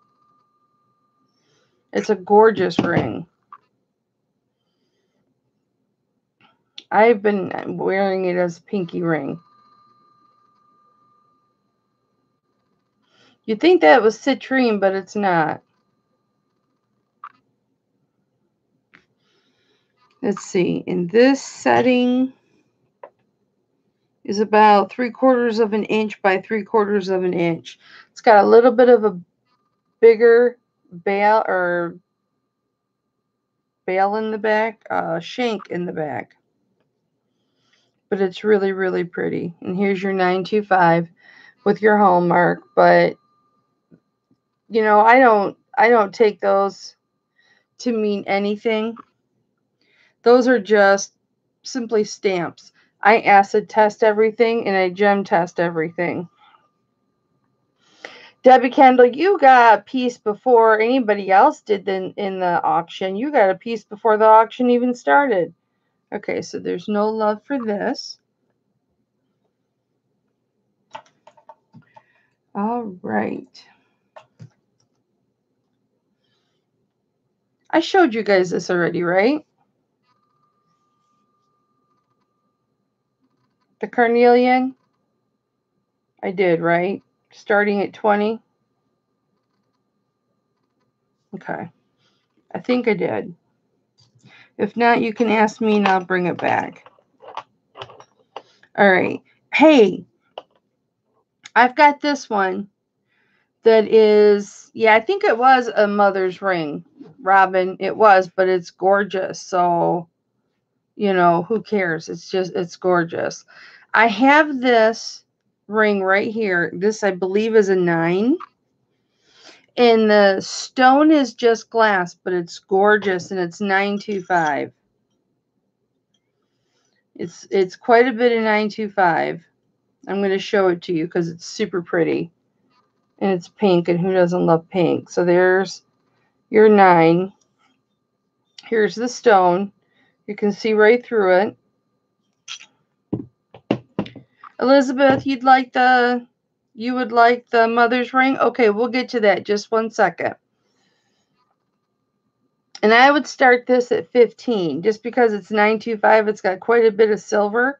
It's a gorgeous ring. I've been wearing it as a pinky ring. You'd think that was citrine, but it's not. Let's see. In this setting, is about three quarters of an inch by three quarters of an inch. It's got a little bit of a bigger bail or bail in the back, uh, shank in the back. But it's really, really pretty. And here's your 925 with your hallmark. But, you know, I don't, I don't take those to mean anything. Those are just simply stamps. I acid test everything and I gem test everything. Debbie Kendall, you got a piece before anybody else did in, in the auction. You got a piece before the auction even started. Okay, so there's no love for this. All right. I showed you guys this already, right? The carnelian? I did, right? Starting at 20? Okay. I think I did. If not, you can ask me and I'll bring it back. All right. Hey, I've got this one that is, yeah, I think it was a mother's ring, Robin. It was, but it's gorgeous. So, you know, who cares? It's just, it's gorgeous. I have this ring right here. This, I believe, is a nine. And the stone is just glass, but it's gorgeous and it's 925. It's it's quite a bit of 925. I'm going to show it to you because it's super pretty. And it's pink, and who doesn't love pink? So there's your nine. Here's the stone. You can see right through it. Elizabeth, you'd like the you would like the mother's ring? Okay, we'll get to that. Just one second. And I would start this at 15 just because it's 925. It's got quite a bit of silver.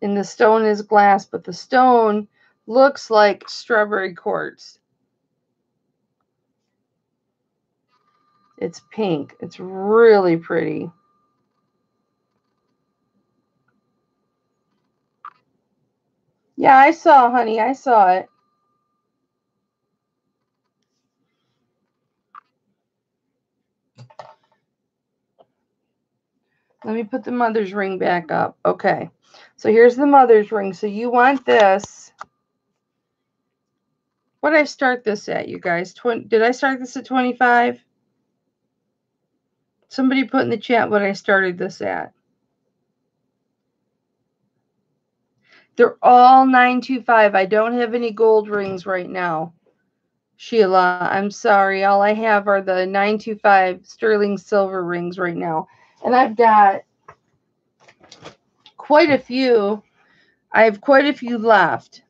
And the stone is glass, but the stone looks like strawberry quartz. It's pink. It's really pretty. Yeah, I saw, honey. I saw it. Let me put the mother's ring back up. Okay. So here's the mother's ring. So you want this. What did I start this at, you guys? 20, did I start this at 25? Somebody put in the chat what I started this at. They're all 925. I don't have any gold rings right now. Sheila, I'm sorry. All I have are the 925 sterling silver rings right now. And I've got quite a few. I have quite a few left.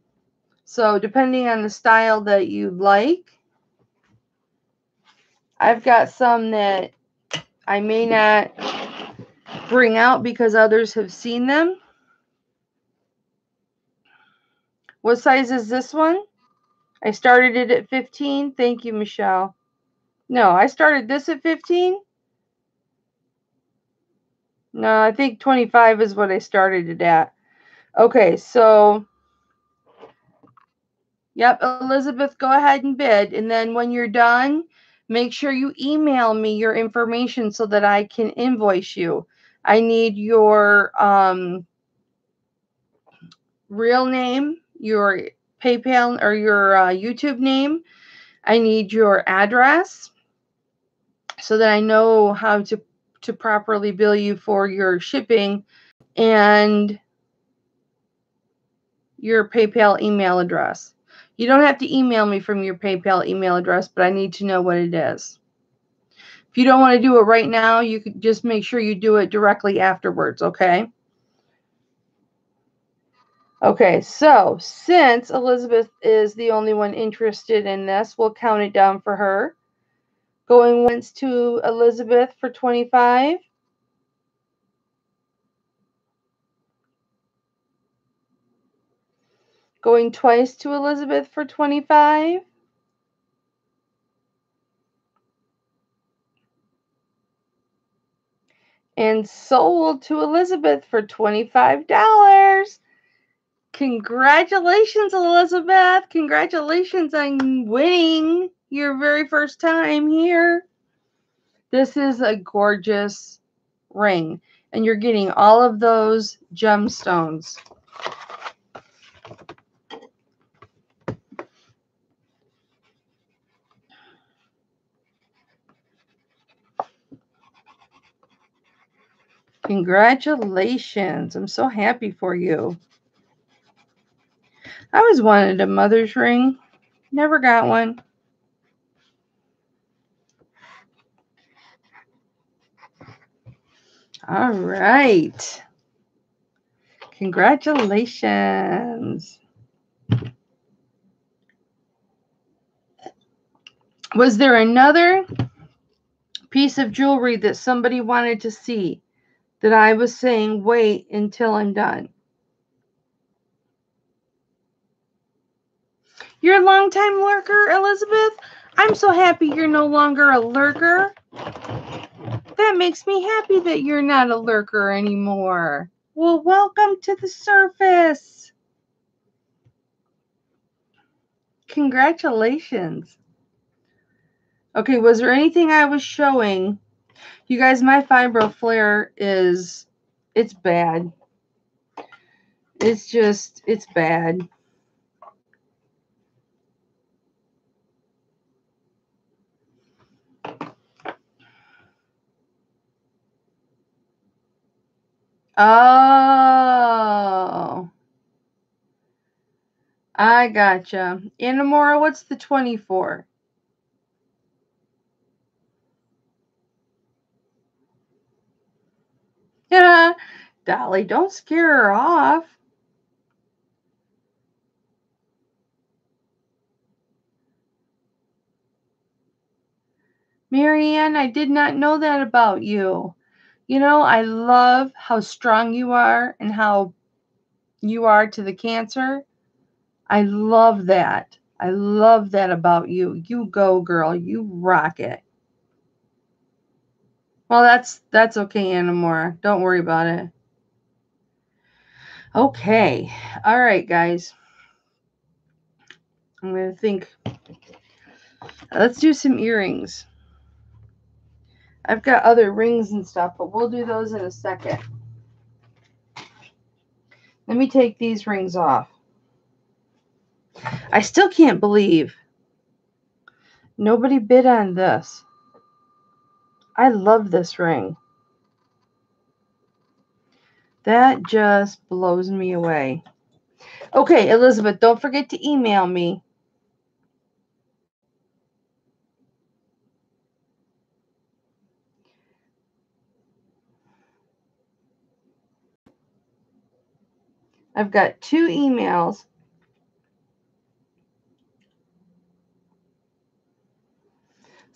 So depending on the style that you like, I've got some that I may not bring out because others have seen them. What size is this one? I started it at 15. Thank you, Michelle. No, I started this at 15. No, I think 25 is what I started it at. Okay, so Yep, Elizabeth, go ahead and bid. And then when you're done, make sure you email me your information so that I can invoice you. I need your um, real name, your PayPal or your uh, YouTube name. I need your address so that I know how to to properly bill you for your shipping and your PayPal email address. You don't have to email me from your PayPal email address, but I need to know what it is. If you don't want to do it right now, you could just make sure you do it directly afterwards, okay? Okay, so since Elizabeth is the only one interested in this, we'll count it down for her. Going once to Elizabeth for 25. Going twice to Elizabeth for 25. And sold to Elizabeth for $25. Congratulations, Elizabeth. Congratulations on winning your very first time here. This is a gorgeous ring, and you're getting all of those gemstones. Congratulations. I'm so happy for you. I always wanted a mother's ring. Never got one. All right. Congratulations. Was there another piece of jewelry that somebody wanted to see that I was saying wait until I'm done. You're a longtime lurker, Elizabeth. I'm so happy you're no longer a lurker. That makes me happy that you're not a lurker anymore. Well, welcome to the surface. Congratulations. Okay, was there anything I was showing? You guys, my fibro flare is, it's bad. It's just, it's bad. Oh. I gotcha. Anamora, what's the 24? Yeah, *laughs* Dolly, don't scare her off. Marianne, I did not know that about you. You know, I love how strong you are and how you are to the cancer. I love that. I love that about you. You go, girl. You rock it. Well, that's that's okay, Anamora. Don't worry about it. Okay. All right, guys. I'm going to think. Let's do some earrings. I've got other rings and stuff, but we'll do those in a second. Let me take these rings off. I still can't believe nobody bid on this. I love this ring. That just blows me away. Okay, Elizabeth, don't forget to email me. I've got two emails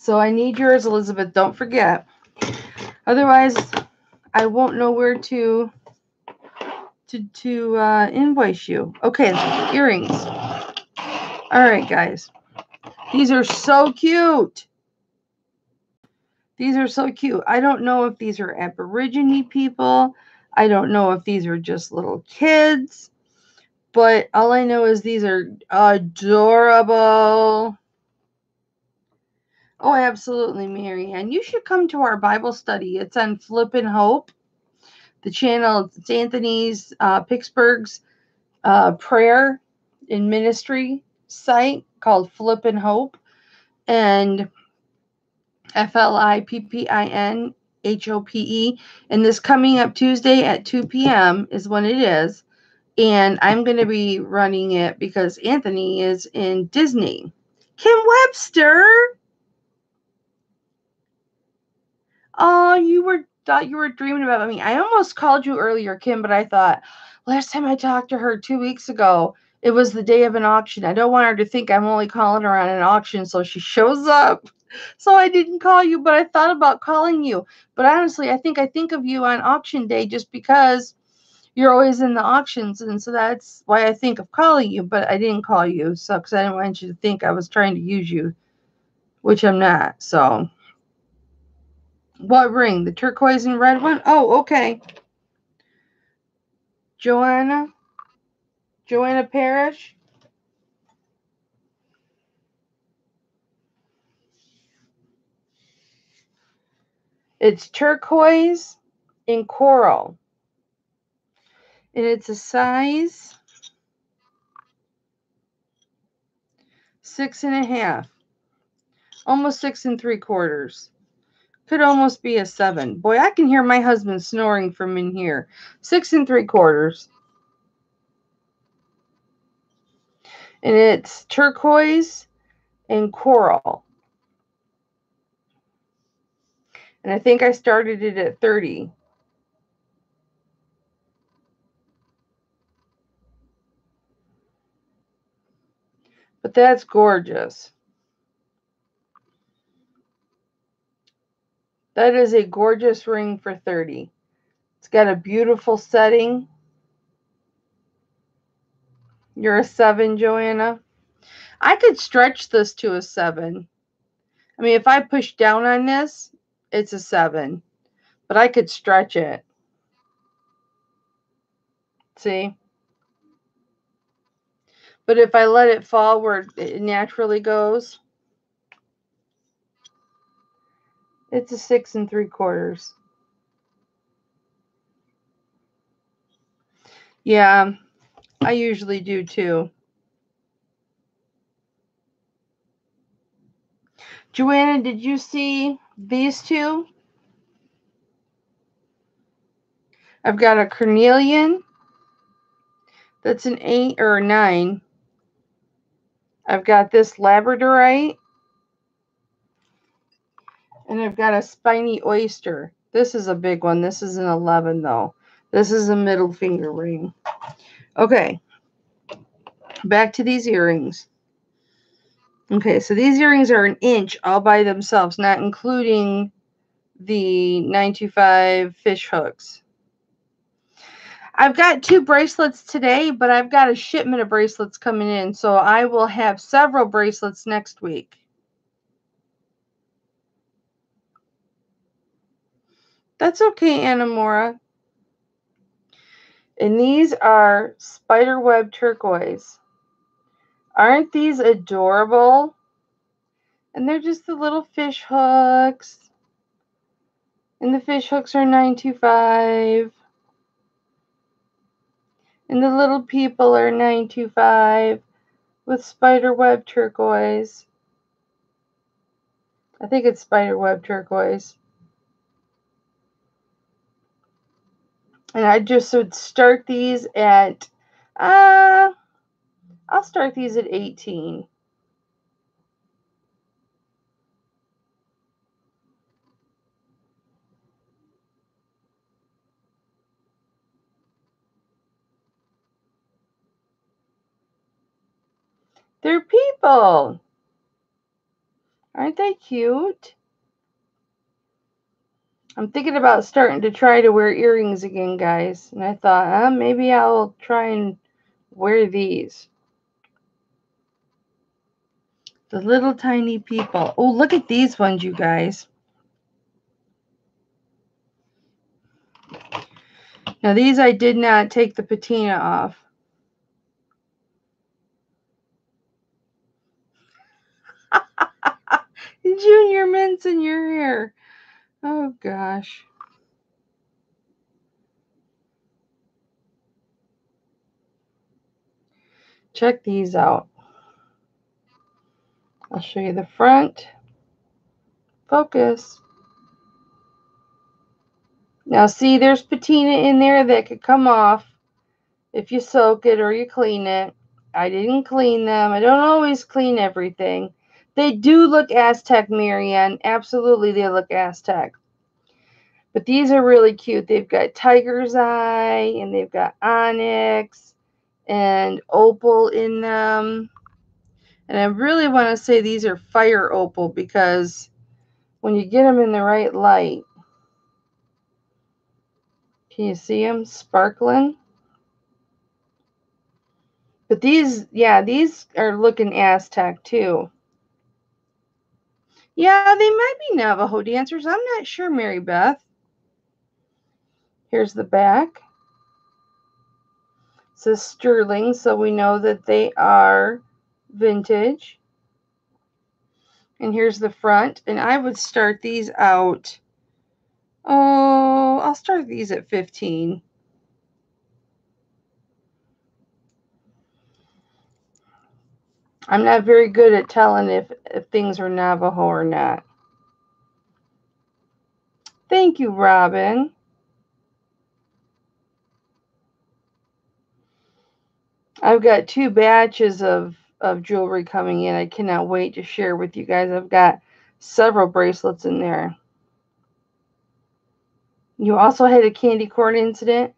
So I need yours, Elizabeth. Don't forget. Otherwise, I won't know where to to to uh, invoice you. Okay, earrings. All right, guys. These are so cute. These are so cute. I don't know if these are Aborigine people. I don't know if these are just little kids. But all I know is these are adorable. Oh, absolutely, Mary Ann. You should come to our Bible study. It's on Flippin' Hope. The channel, it's Anthony's, uh, Pittsburgh's uh, prayer and ministry site called Flippin' Hope. And F L I P P I N H O P E. And this coming up Tuesday at 2 p.m. is when it is. And I'm going to be running it because Anthony is in Disney. Kim Webster. Oh, you were thought you were dreaming about me. I almost called you earlier, Kim, but I thought last time I talked to her two weeks ago, it was the day of an auction. I don't want her to think I'm only calling her on an auction, so she shows up. So I didn't call you, but I thought about calling you. But honestly, I think I think of you on auction day just because you're always in the auctions, and so that's why I think of calling you. But I didn't call you, so because I didn't want you to think I was trying to use you, which I'm not. So. What ring? The turquoise and red one? Oh, okay. Joanna? Joanna Parrish? It's turquoise and coral. And it's a size six and a half. Almost six and three quarters. Could almost be a seven. Boy, I can hear my husband snoring from in here. Six and three quarters. And it's turquoise and coral. And I think I started it at 30. But that's gorgeous. That is a gorgeous ring for 30. It's got a beautiful setting. You're a seven, Joanna. I could stretch this to a seven. I mean, if I push down on this, it's a seven, but I could stretch it. See? But if I let it fall where it naturally goes, it's a six and three quarters. Yeah, I usually do too. Joanna, did you see these two? I've got a carnelian that's an eight or a nine. I've got this labradorite. And I've got a spiny oyster. This is a big one. This is an 11 though. This is a middle finger ring. Okay. Back to these earrings. Okay, so these earrings are an inch all by themselves, not including the 925 fish hooks. I've got two bracelets today, but I've got a shipment of bracelets coming in, so I will have several bracelets next week. That's okay, Anamora. And these are spiderweb turquoise. Aren't these adorable? And they're just the little fish hooks. And the fish hooks are 925. And the little people are 925 with spiderweb turquoise. I think it's spiderweb turquoise. And I just would start these at, uh, I'll start these at 18. They're people. Aren't they cute? I'm thinking about starting to try to wear earrings again, guys. And I thought, uh, maybe I'll try and wear these. The little tiny people. Oh, look at these ones, you guys. Now, these I did not take the patina off. *laughs* Junior mints in your hair. Oh gosh. Check these out. I'll show you the front. Focus. Now see, there's patina in there that could come off if you soak it or you clean it. I didn't clean them. I don't always clean everything. They do look Aztec, Marianne. Absolutely, they look Aztec. But these are really cute. They've got tiger's eye and they've got onyx and opal in them. And I really want to say these are fire opal because when you get them in the right light, can you see them sparkling? But these, yeah, these are looking Aztec too. Yeah, they might be Navajo dancers. I'm not sure, Mary Beth. Here's the back. It says sterling, so we know that they are vintage. And here's the front. And I would start these out. Oh, I'll start these at 15. I'm not very good at telling if, if things are Navajo or not. Thank you, Robin. I've got two batches of, of jewelry coming in. I cannot wait to share with you guys. I've got several bracelets in there. You also had a candy corn incident.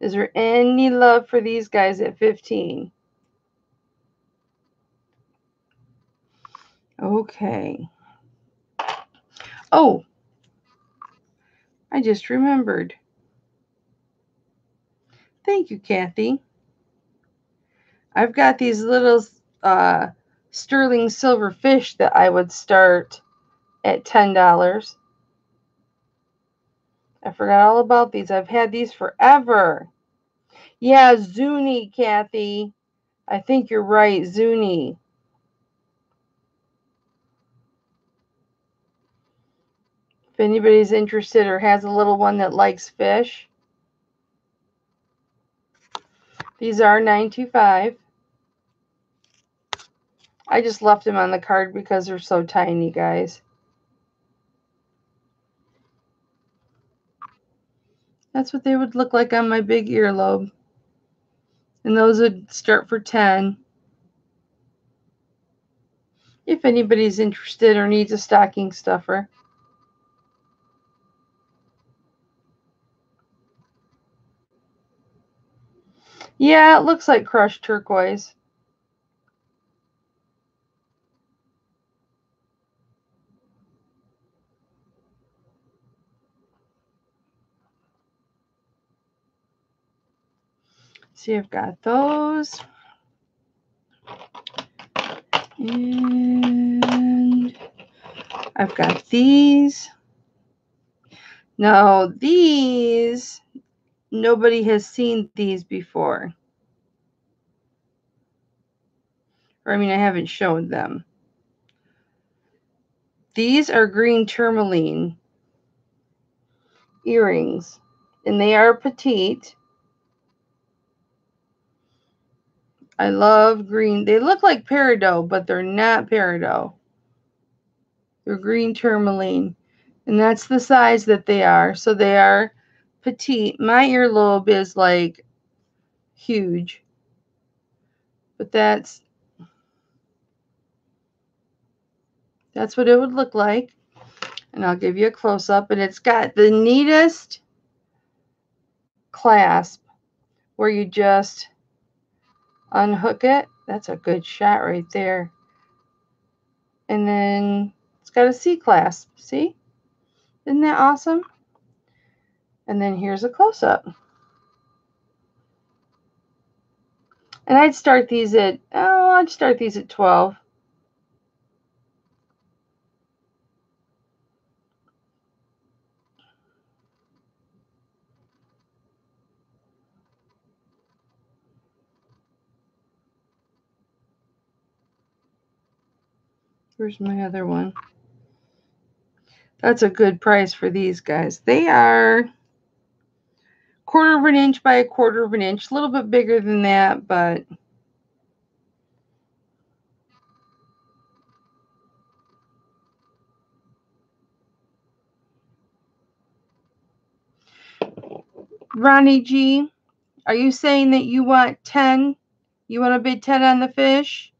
Is there any love for these guys at 15? Okay. Oh, I just remembered. Thank you, Kathy. I've got these little uh, sterling silver fish that I would start at $10. I forgot all about these. I've had these forever. Yeah, Zuni, Kathy. I think you're right, Zuni. If anybody's interested or has a little one that likes fish, these are 925. I just left them on the card because they're so tiny, guys. That's what they would look like on my big earlobe. And those would start for 10. If anybody's interested or needs a stocking stuffer. Yeah, it looks like crushed turquoise. See, I've got those. And I've got these. Now, these, nobody has seen these before. Or, I mean, I haven't shown them. These are green tourmaline earrings, and they are petite. I love green. They look like peridot, but they're not peridot. They're green tourmaline. And that's the size that they are. So they are petite. My earlobe is like huge. But that's that's what it would look like. And I'll give you a close up. And it's got the neatest clasp where you just unhook it. That's a good shot right there. And then it's got a C clasp. See? Isn't that awesome? And then here's a close-up. And I'd start these at, oh, I'd start these at 12. Where's my other one? That's a good price for these guys. They are quarter of an inch by a quarter of an inch. A little bit bigger than that, but Ronnie G, are you saying that you want 10? You want a bid 10 on the fish?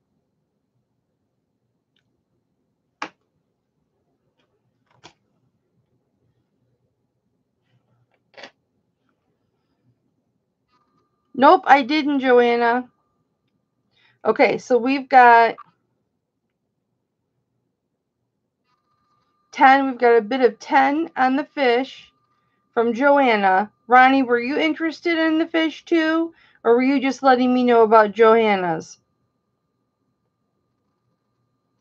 Nope, I didn't, Joanna. Okay, so we've got 10. We've got a bit of 10 on the fish from Joanna. Ronnie, were you interested in the fish too? Or were you just letting me know about Joanna's?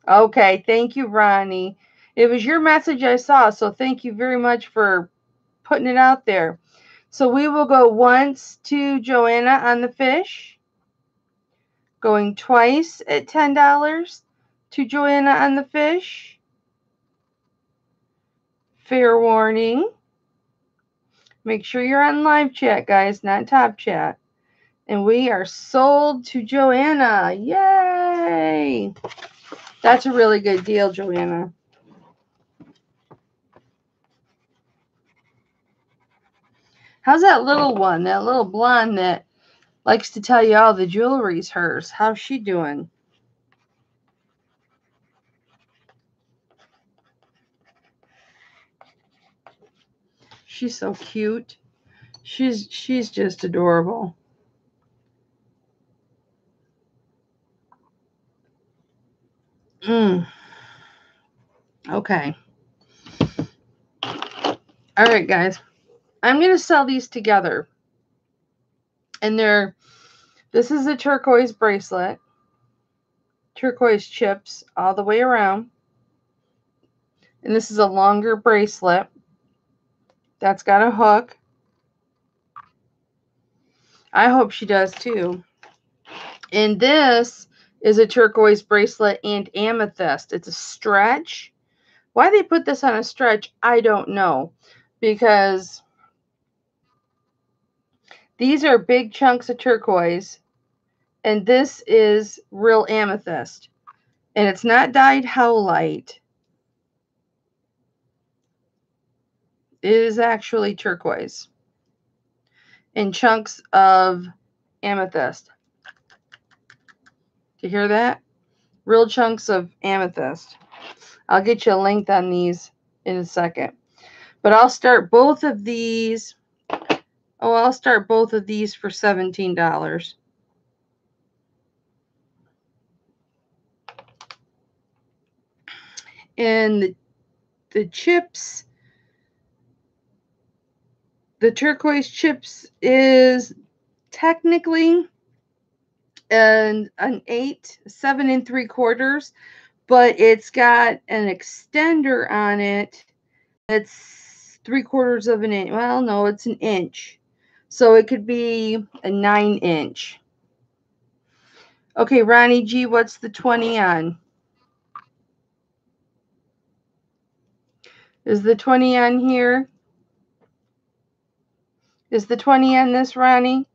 Okay, thank you, Ronnie. It was your message I saw, so thank you very much for putting it out there. So we will go once to Joanna on the fish, going twice at $10 to Joanna on the fish. Fair warning. Make sure you're on live chat, guys, not top chat. And we are sold to Joanna. Yay! That's a really good deal, Joanna. How's that little one, that little blonde that likes to tell you all the jewelry's hers? How's she doing? She's so cute. She's she's just adorable. Mm. Okay. All right, guys. I'm going to sell these together. And they're this is a turquoise bracelet. Turquoise chips all the way around. And this is a longer bracelet. That's got a hook. I hope she does too. And this is a turquoise bracelet and amethyst. It's a stretch. Why they put this on a stretch, I don't know. Because these are big chunks of turquoise. And this is real amethyst. And it's not dyed howlite. It is actually turquoise. In chunks of amethyst. Do You hear that? Real chunks of amethyst. I'll get you a length on these in a second. But I'll start both of these. Oh, I'll start both of these for $17. And the, the chips, the turquoise chips is technically an, an eight, seven and three quarters, but it's got an extender on it that's three quarters of an inch. Well, no, it's an inch. So it could be a nine inch. Okay, Ronnie G, what's the 20 on? Is the 20 on here? Is the 20 on this, Ronnie?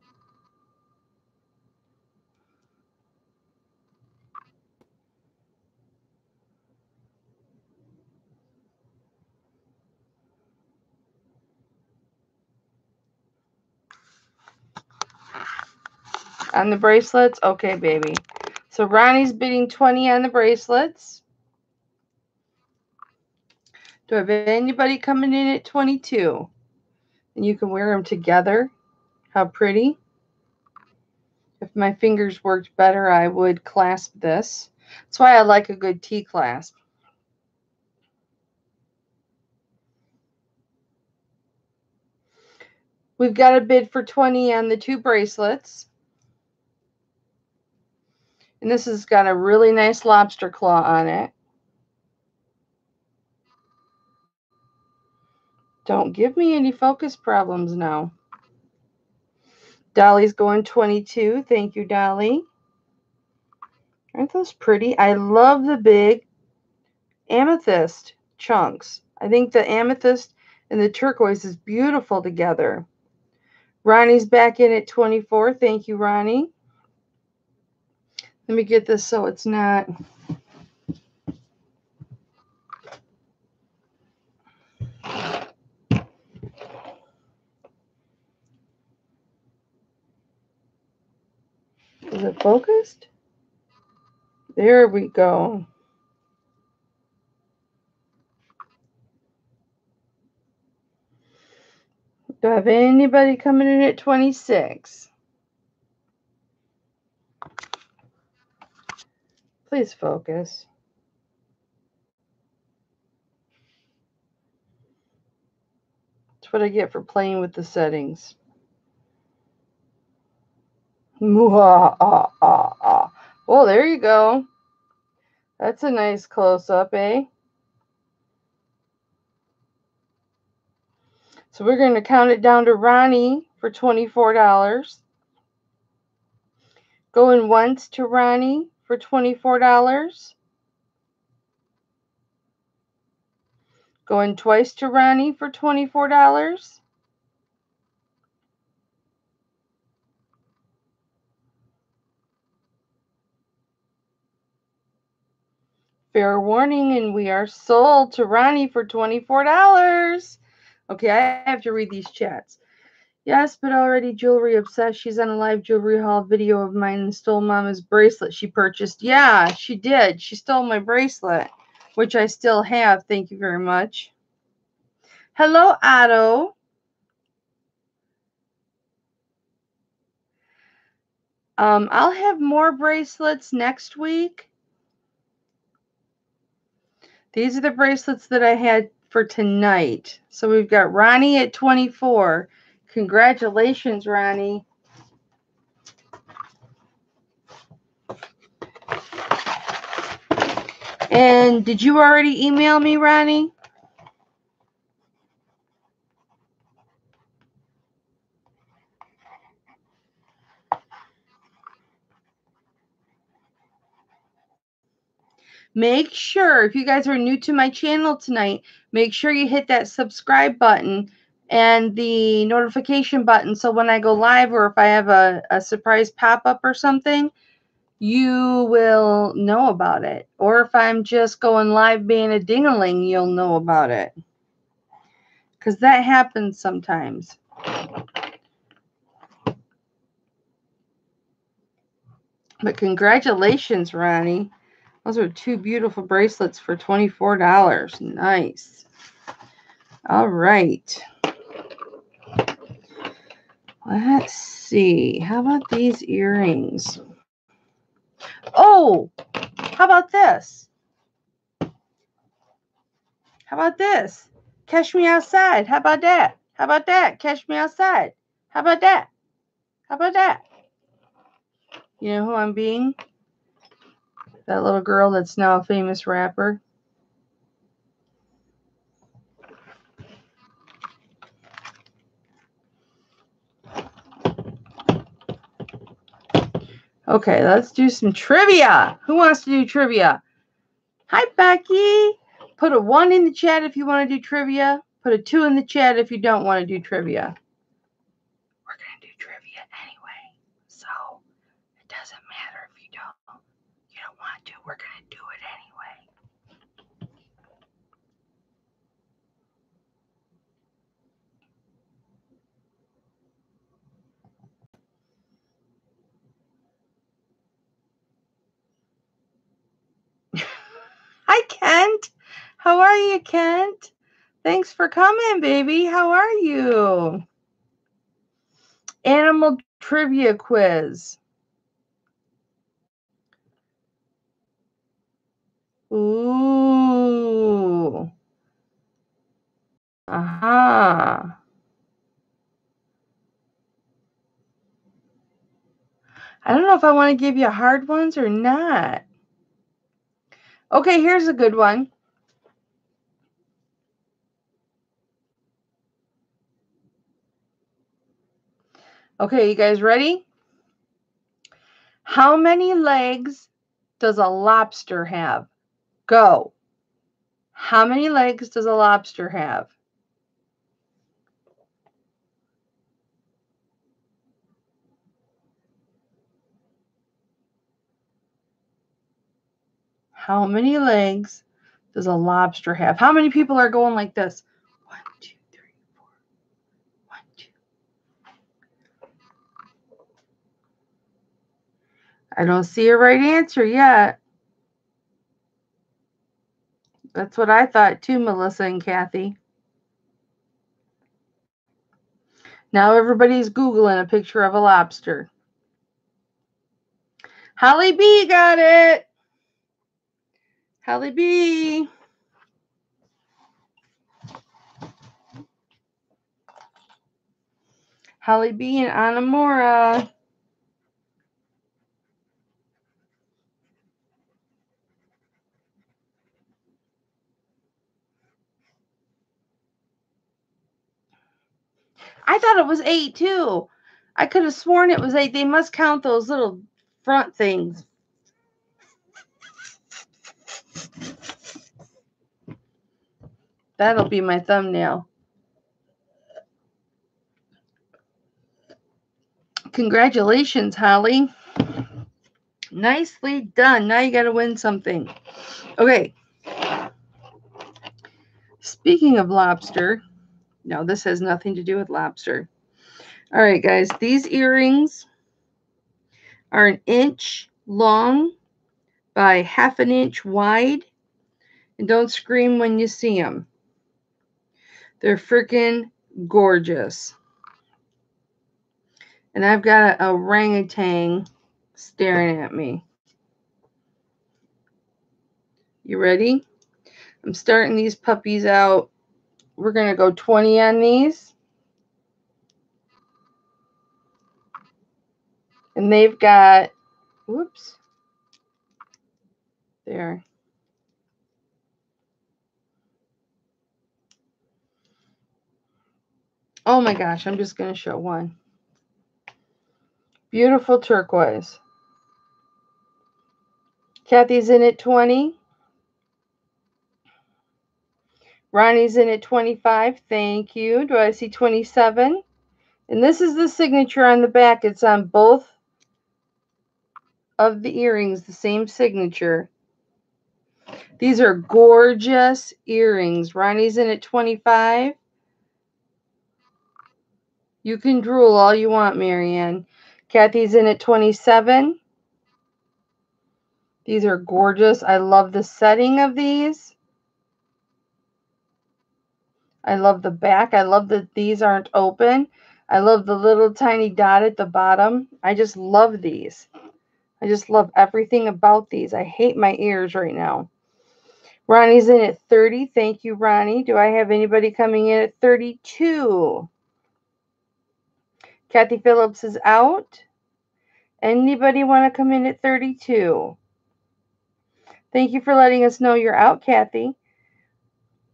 On the bracelets? Okay, baby. So Ronnie's bidding 20 on the bracelets. Do I have anybody coming in at 22? And you can wear them together. How pretty. If my fingers worked better, I would clasp this. That's why I like a good T-clasp. We've got a bid for 20 on the two bracelets. And this has got a really nice lobster claw on it. Don't give me any focus problems now. Dolly's going 22. Thank you, Dolly. Aren't those pretty? I love the big amethyst chunks. I think the amethyst and the turquoise is beautiful together. Ronnie's back in at 24. Thank you, Ronnie. Let me get this so it's not. Is it focused? There we go. Do I have anybody coming in at 26? Please focus. That's what I get for playing with the settings. Mwah, ah, ah, ah. Well, there you go. That's a nice close-up, eh? So we're going to count it down to Ronnie for $24. Going once to Ronnie for $24. Going twice to Ronnie for $24. Fair warning, and we are sold to Ronnie for $24. Okay, I have to read these chats. Yes, but already jewelry obsessed. She's on a live jewelry haul video of mine and stole Mama's bracelet she purchased. Yeah, she did. She stole my bracelet, which I still have. Thank you very much. Hello, Otto. Um, I'll have more bracelets next week. These are the bracelets that I had for tonight. So we've got Ronnie at 24. Congratulations, Ronnie. And did you already email me, Ronnie? Make sure, if you guys are new to my channel tonight, make sure you hit that subscribe button and the notification button so when I go live or if I have a, a surprise pop up or something, you will know about it. Or if I'm just going live being a dingaling, you'll know about it. Because that happens sometimes. But congratulations, Ronnie. Those are two beautiful bracelets for $24. Nice. All right. Let's see. How about these earrings? Oh, how about this? How about this? Catch me outside. How about that? How about that? Catch me outside. How about that? How about that? You know who I'm being? That little girl that's now a famous rapper. Okay, let's do some trivia. Who wants to do trivia? Hi, Becky. Put a one in the chat if you want to do trivia. Put a two in the chat if you don't want to do trivia. We're going to do trivia anyway. So it doesn't matter if you don't you don't want to. We're going to do it anyway. Hi, Kent. How are you, Kent? Thanks for coming, baby. How are you? Animal trivia quiz. Ooh. Aha. Uh-huh. I don't know if I want to give you hard ones or not. Okay, here's a good one. Okay, you guys ready? How many legs does a lobster have? Go. How many legs does a lobster have? How many legs does a lobster have? How many people are going like this? One, two, three, four. One, two. I don't see a right answer yet. That's what I thought too, Melissa and Kathy. Now everybody's Googling a picture of a lobster. Holly B got it. Holly B. Holly B and Anamora. I thought it was eight too. I could have sworn it was eight. They must count those little front things. That'll be my thumbnail. Congratulations, Holly. Nicely done. Now you got to win something. Okay. Speaking of lobster, no, this has nothing to do with lobster. All right, guys, these earrings are an inch long by half an inch wide. And don't scream when you see them. They're freaking gorgeous. And I've got a orangutan staring at me. You ready? I'm starting these puppies out we're going to go 20 on these. And they've got, whoops, there. Oh my gosh, I'm just going to show one. Beautiful turquoise. Kathy's in at 20. Ronnie's in at 25. Thank you. Do I see 27? And this is the signature on the back. It's on both of the earrings, the same signature. These are gorgeous earrings. Ronnie's in at 25. You can drool all you want, Marianne. Kathy's in at 27. These are gorgeous. I love the setting of these. I love the back. I love that these aren't open. I love the little tiny dot at the bottom. I just love these. I just love everything about these. I hate my ears right now. Ronnie's in at 30. Thank you, Ronnie. Do I have anybody coming in at 32? Kathy Phillips is out. Anybody want to come in at 32? Thank you for letting us know you're out, Kathy.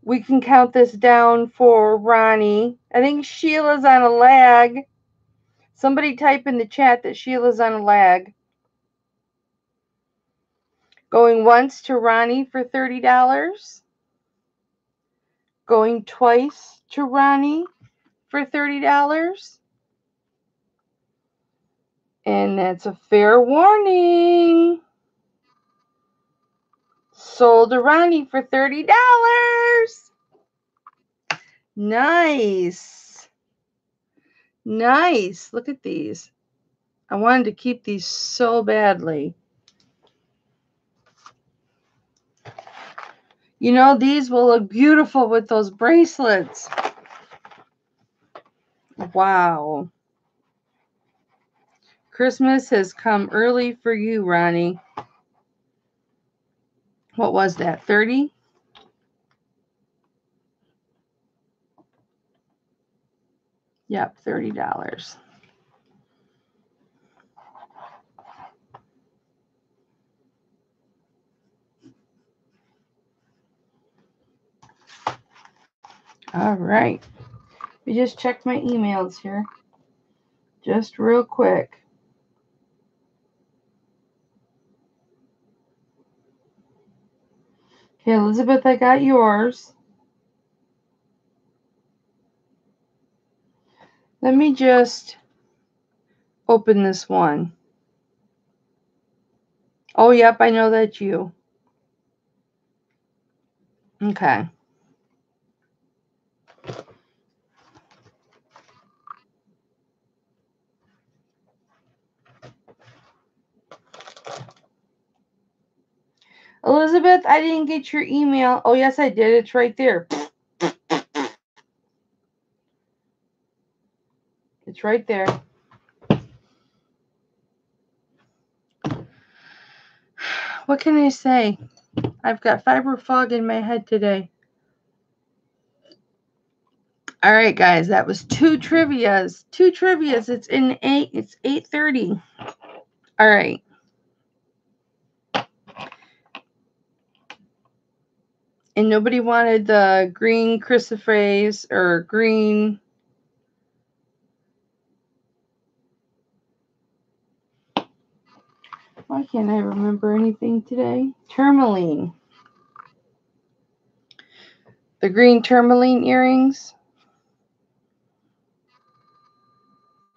We can count this down for Ronnie. I think Sheila's on a lag. Somebody type in the chat that Sheila's on a lag. Going once to Ronnie for $30. Going twice to Ronnie for $30. And that's a fair warning. Sold to Ronnie for $30. Nice. Nice. Look at these. I wanted to keep these so badly. You know, these will look beautiful with those bracelets. Wow. Christmas has come early for you, Ronnie. What was that? 30? Yep, $30. All right. We just checked my emails here. Just real quick. Okay, Elizabeth, I got yours. Let me just open this one. Oh, yep, I know that you. Okay. Elizabeth, I didn't get your email. Oh, yes, I did. It's right there. It's right there. What can I say? I've got fibro fog in my head today. All right, guys, that was two trivias. Two trivias. It's in eight. It's eight thirty. All right. And nobody wanted the green chrysoprase or green why can't I remember anything today? Tourmaline. The green tourmaline earrings.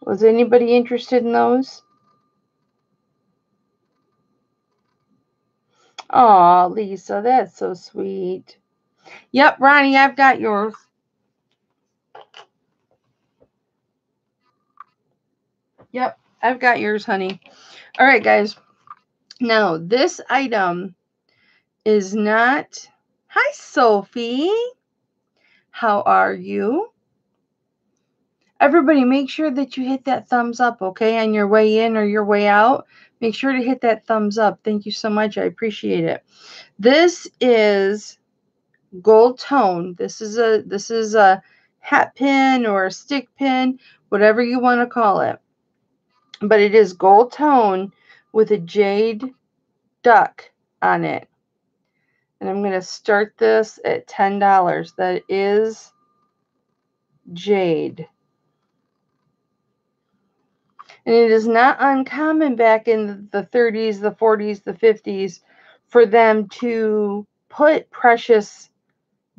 Was anybody interested in those? Oh, Lisa, that's so sweet. Yep, Ronnie, I've got yours. Yep, I've got yours, honey. All right, guys. Now, this item is not. Hi, Sophie. How are you? Everybody, make sure that you hit that thumbs up, okay, on your way in or your way out make sure to hit that thumbs up. Thank you so much. I appreciate it. This is gold tone. This is a this is a hat pin or a stick pin, whatever you want to call it. But it is gold tone with a jade duck on it. And I'm going to start this at $10. That is jade. And it is not uncommon back in the 30s, the 40s, the 50s for them to put precious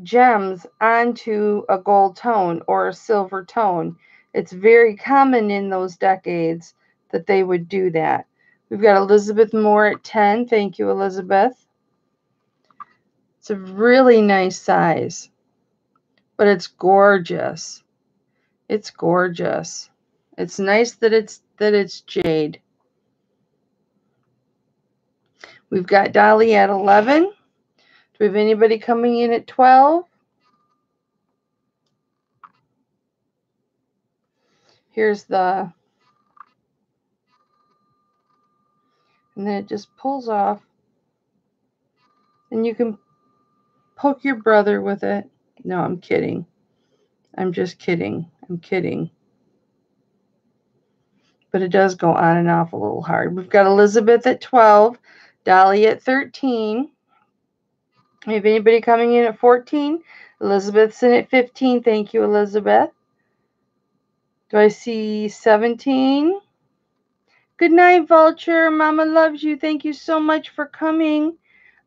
gems onto a gold tone or a silver tone. It's very common in those decades that they would do that. We've got Elizabeth Moore at 10. Thank you, Elizabeth. It's a really nice size, but it's gorgeous. It's gorgeous. It's nice that it's that it's jade. We've got Dolly at 11. Do we have anybody coming in at 12? Here's the, and then it just pulls off. And you can poke your brother with it. No, I'm kidding. I'm just kidding. I'm kidding. But it does go on and off a little hard. We've got Elizabeth at 12, Dolly at 13. We have anybody coming in at 14? Elizabeth's in at 15. Thank you, Elizabeth. Do I see 17? Good night, Vulture. Mama loves you. Thank you so much for coming.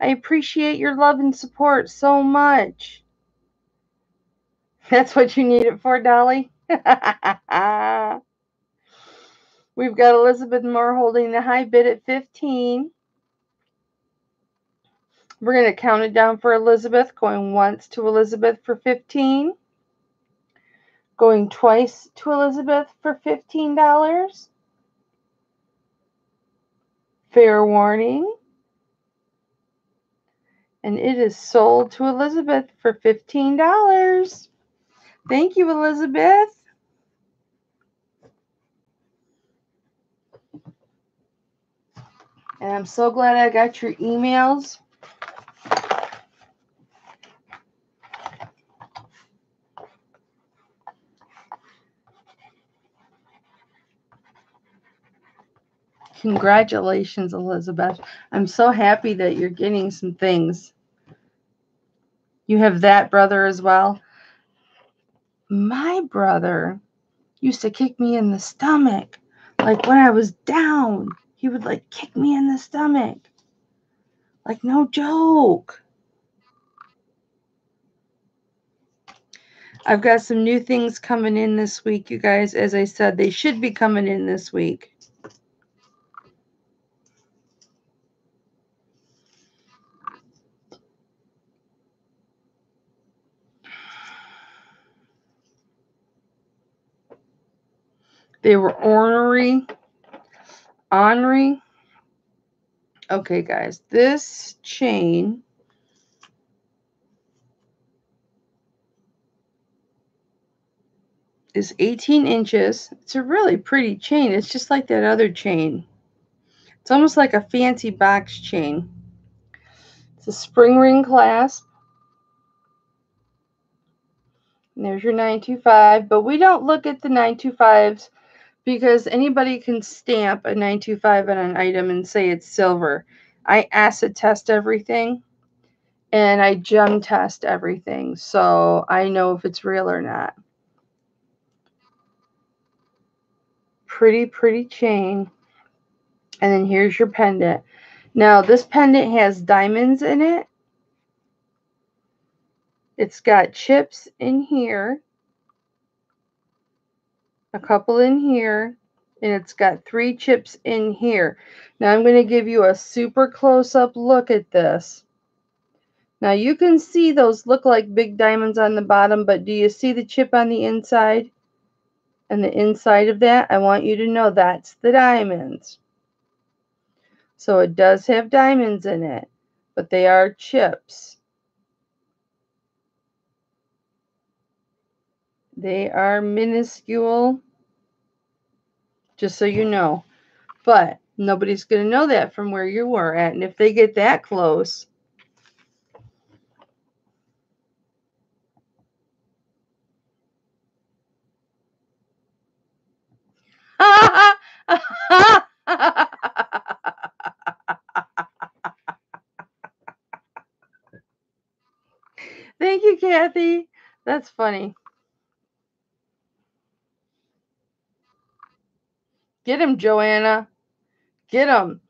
I appreciate your love and support so much. That's what you need it for, Dolly. *laughs* We've got Elizabeth Moore holding the high bid at 15. We're going to count it down for Elizabeth, going once to Elizabeth for 15. Going twice to Elizabeth for $15. Fair warning. And it is sold to Elizabeth for $15. Thank you, Elizabeth. And I'm so glad I got your emails. Congratulations, Elizabeth. I'm so happy that you're getting some things. You have that brother as well. My brother used to kick me in the stomach. Like when I was down, he would like kick me in the stomach. Like, no joke. I've got some new things coming in this week, you guys. As I said, they should be coming in this week. They were ornery, ornery. Okay, guys, this chain is 18 inches. It's a really pretty chain. It's just like that other chain. It's almost like a fancy box chain. It's a spring ring clasp. And there's your 925, but we don't look at the 925s because anybody can stamp a 925 on an item and say it's silver. I acid test everything and I gem test everything so I know if it's real or not. Pretty, pretty chain. And then here's your pendant. Now, this pendant has diamonds in it. It's got chips in here a couple in here, and it's got three chips in here. Now I'm going to give you a super close-up look at this. Now you can see those look like big diamonds on the bottom, but do you see the chip on the inside? And the inside of that, I want you to know that's the diamonds. So it does have diamonds in it, but they are chips. They are minuscule, just so you know. But nobody's going to know that from where you were at. And if they get that close, *laughs* Thank you, Kathy. That's funny. Get him, Joanna. Get him.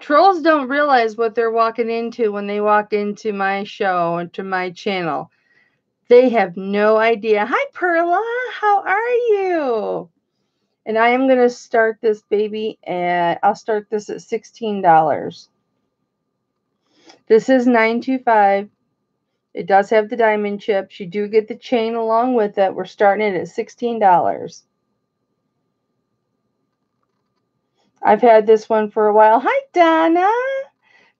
Trolls don't realize what they're walking into when they walk into my show and to my channel. They have no idea. Hi, Perla. How are you? And I am going to start this baby at, I'll start this at $16. This is 925. It does have the diamond chips. You do get the chain along with it. We're starting it at $16. I've had this one for a while. Hi, Donna.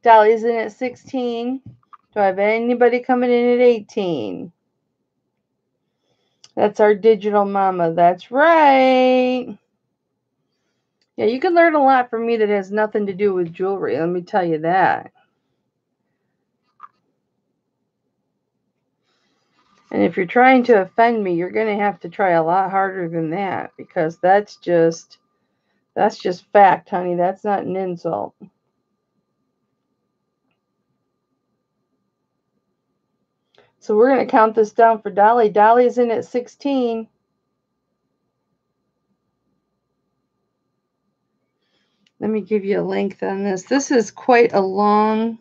Dolly's in at 16. Do I have anybody coming in at 18? That's our digital mama. That's right. Yeah, you can learn a lot from me that has nothing to do with jewelry. Let me tell you that. And if you're trying to offend me, you're going to have to try a lot harder than that because that's just that's just fact, honey. That's not an insult. So we're going to count this down for Dolly. Dolly's in at 16. Let me give you a length on this. This is quite a long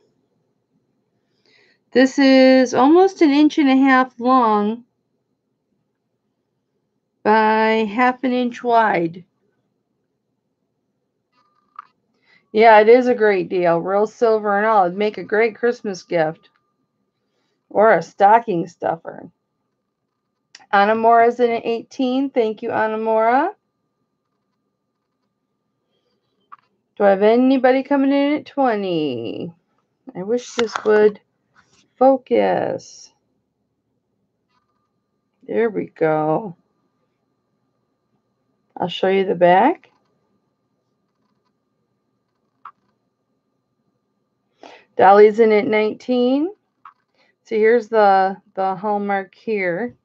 this is almost an inch and a half long by half an inch wide. Yeah, it is a great deal. Real silver and all. It'd make a great Christmas gift. Or a stocking stuffer. Anamora's in at 18. Thank you, Anamora. Do I have anybody coming in at 20? I wish this would Focus. There we go. I'll show you the back. Dolly's in at 19. So here's the, the hallmark here.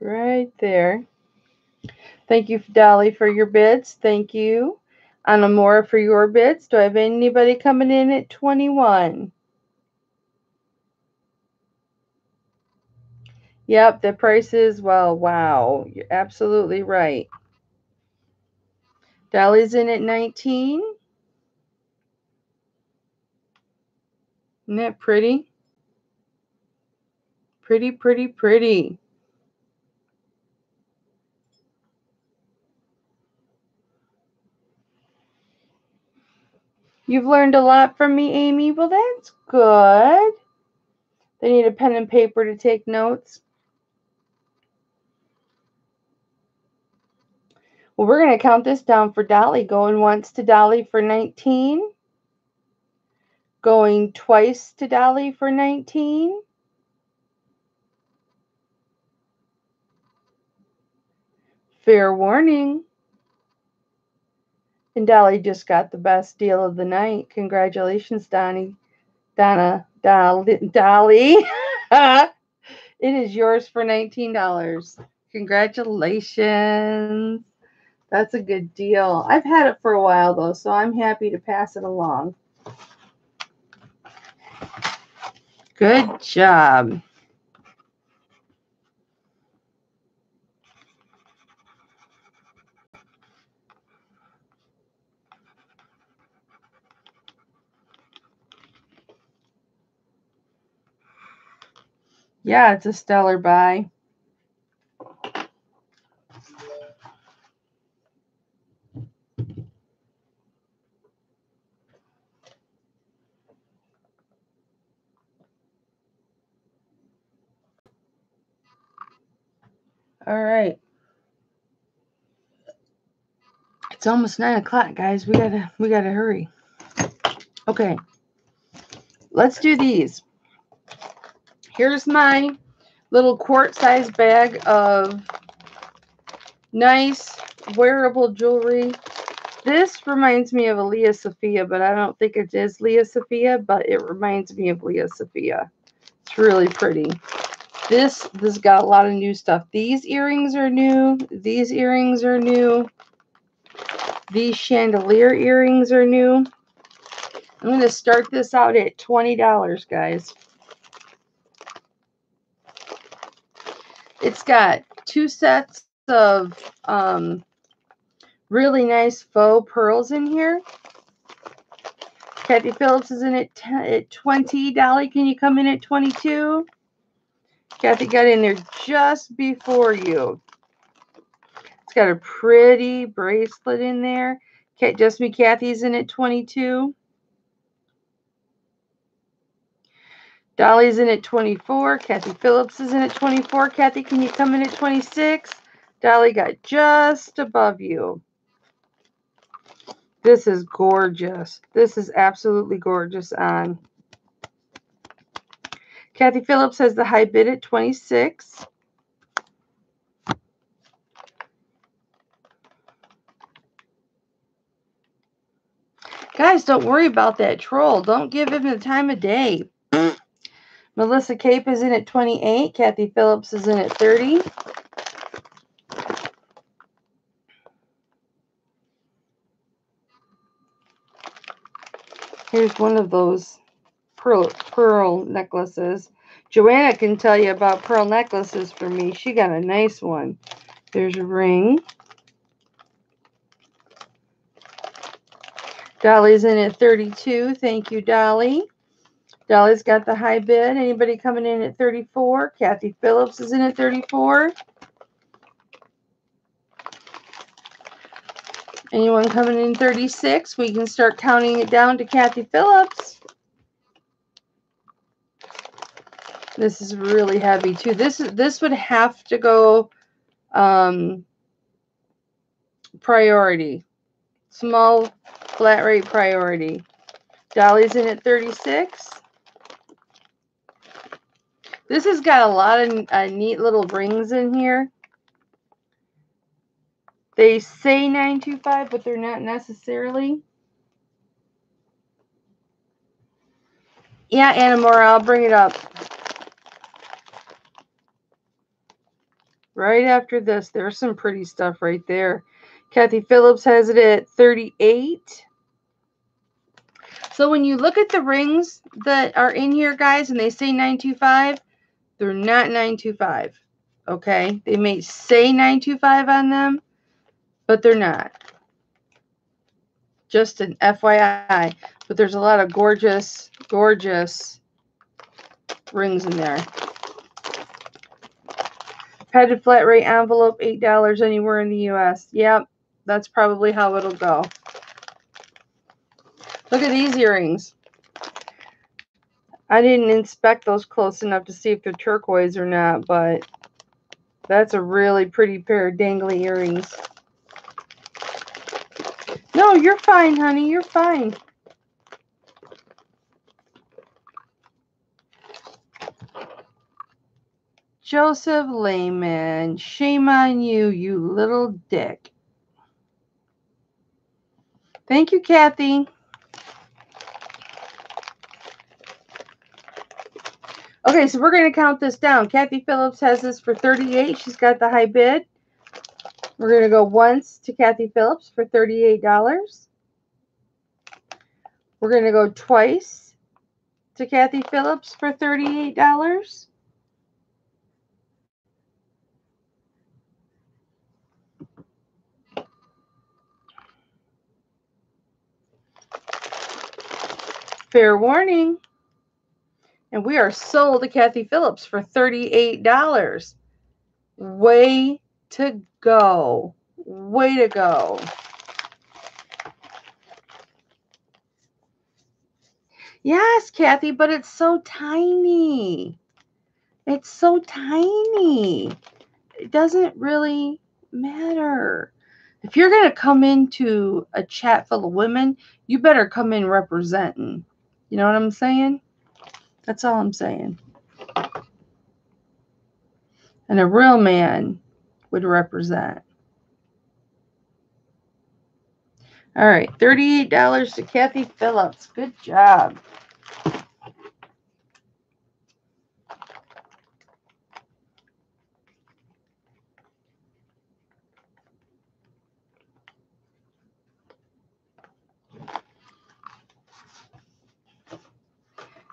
Right there. Thank you, Dolly, for your bids. Thank you. Anamora for your bids. Do I have anybody coming in at 21? Yep, the prices, well, wow. You're absolutely right. Dolly's in at 19. Isn't that pretty? Pretty, pretty, pretty. You've learned a lot from me, Amy. Well, that's good. They need a pen and paper to take notes. Well, we're going to count this down for Dolly. Going once to Dolly for 19. Going twice to Dolly for 19. Fair warning. And Dolly just got the best deal of the night. Congratulations, Donnie. Donna, Dolly. Dolly. *laughs* it is yours for $19. Congratulations. That's a good deal. I've had it for a while, though, so I'm happy to pass it along. Good job. Yeah, it's a stellar buy. All right. It's almost nine o'clock, guys. We gotta we gotta hurry. Okay. Let's do these. Here's my little quart size bag of nice wearable jewelry. This reminds me of a Lia Sophia, but I don't think it is Lia Sophia, but it reminds me of Lia Sophia. It's really pretty. This this got a lot of new stuff. These earrings are new. These earrings are new. These chandelier earrings are new. I'm going to start this out at $20, guys. It's got two sets of um, really nice faux pearls in here. Kathy Phillips is in at, at 20. Dolly, can you come in at 22? Kathy got in there just before you. Got a pretty bracelet in there. Just Me Kathy's in at 22. Dolly's in at 24. Kathy Phillips is in at 24. Kathy, can you come in at 26? Dolly got just above you. This is gorgeous. This is absolutely gorgeous on. Kathy Phillips has the high bid at 26. Guys, don't worry about that troll. Don't give him the time of day. Melissa Cape is in at 28. Kathy Phillips is in at 30. Here's one of those pearl, pearl necklaces. Joanna can tell you about pearl necklaces for me. She got a nice one. There's a ring. Dolly's in at 32. Thank you, Dolly. Dolly's got the high bid. Anybody coming in at 34? Kathy Phillips is in at 34. Anyone coming in 36? We can start counting it down to Kathy Phillips. This is really heavy too. This is this would have to go um, priority. Small flat rate priority. Dolly's in at 36. This has got a lot of uh, neat little rings in here. They say 925, but they're not necessarily. Yeah, Anamora, I'll bring it up. Right after this, there's some pretty stuff right there. Kathy Phillips has it at 38. So when you look at the rings that are in here, guys, and they say 925, they're not 925. Okay? They may say 925 on them, but they're not. Just an FYI. But there's a lot of gorgeous, gorgeous rings in there. Padded flat rate envelope, $8 anywhere in the U.S. Yep, that's probably how it'll go. Look at these earrings. I didn't inspect those close enough to see if they're turquoise or not, but that's a really pretty pair of dangly earrings. No, you're fine, honey. You're fine. Joseph Lehman, shame on you, you little dick. Thank you, Kathy. Okay, so we're going to count this down. Kathy Phillips has this for 38. She's got the high bid. We're going to go once to Kathy Phillips for $38. We're going to go twice to Kathy Phillips for $38. Fair warning. And we are sold to Kathy Phillips for $38. Way to go. Way to go. Yes, Kathy, but it's so tiny. It's so tiny. It doesn't really matter. If you're going to come into a chat full of women, you better come in representing. You know what I'm saying? That's all I'm saying. And a real man would represent. All right, $38 to Kathy Phillips. Good job.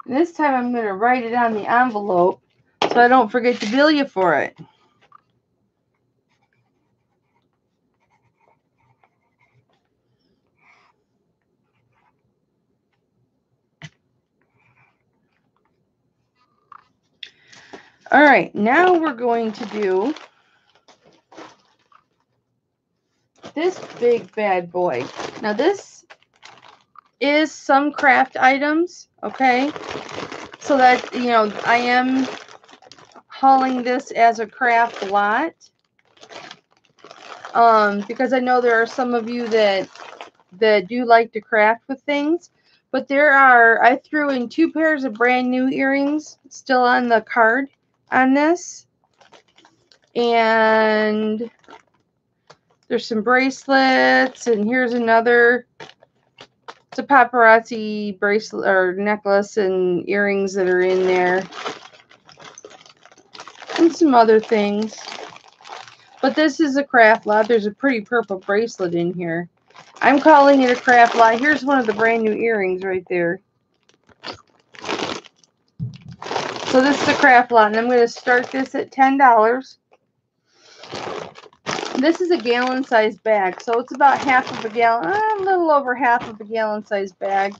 This time I'm going to write it on the envelope so I don't forget to bill you for it. All right, now we're going to do this big bad boy. Now this is some craft items, okay? So that, you know, I am hauling this as a craft lot. Um, because I know there are some of you that that do like to craft with things. But there are, I threw in two pairs of brand new earrings still on the card on this. And there's some bracelets, and here's another. It's a paparazzi bracelet or necklace and earrings that are in there. And some other things. But this is a craft lot. There's a pretty purple bracelet in here. I'm calling it a craft lot. Here's one of the brand new earrings right there. So this is a craft lot, and I'm going to start this at $10. This is a gallon size bag, so it's about half of a gallon, a little over half of a gallon size bag.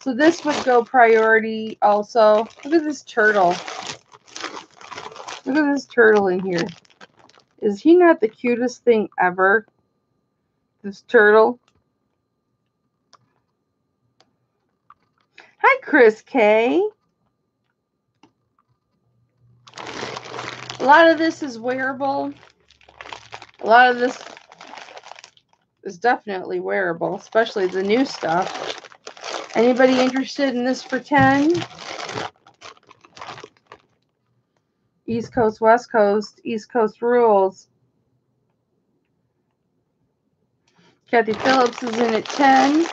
So this would go priority also. Look at this turtle. Look at this turtle in here. Is he not the cutest thing ever? This turtle. Hi, Chris K. A lot of this is wearable. A lot of this is definitely wearable, especially the new stuff. Anybody interested in this for 10? East Coast, West Coast, East Coast rules. Kathy Phillips is in at 10.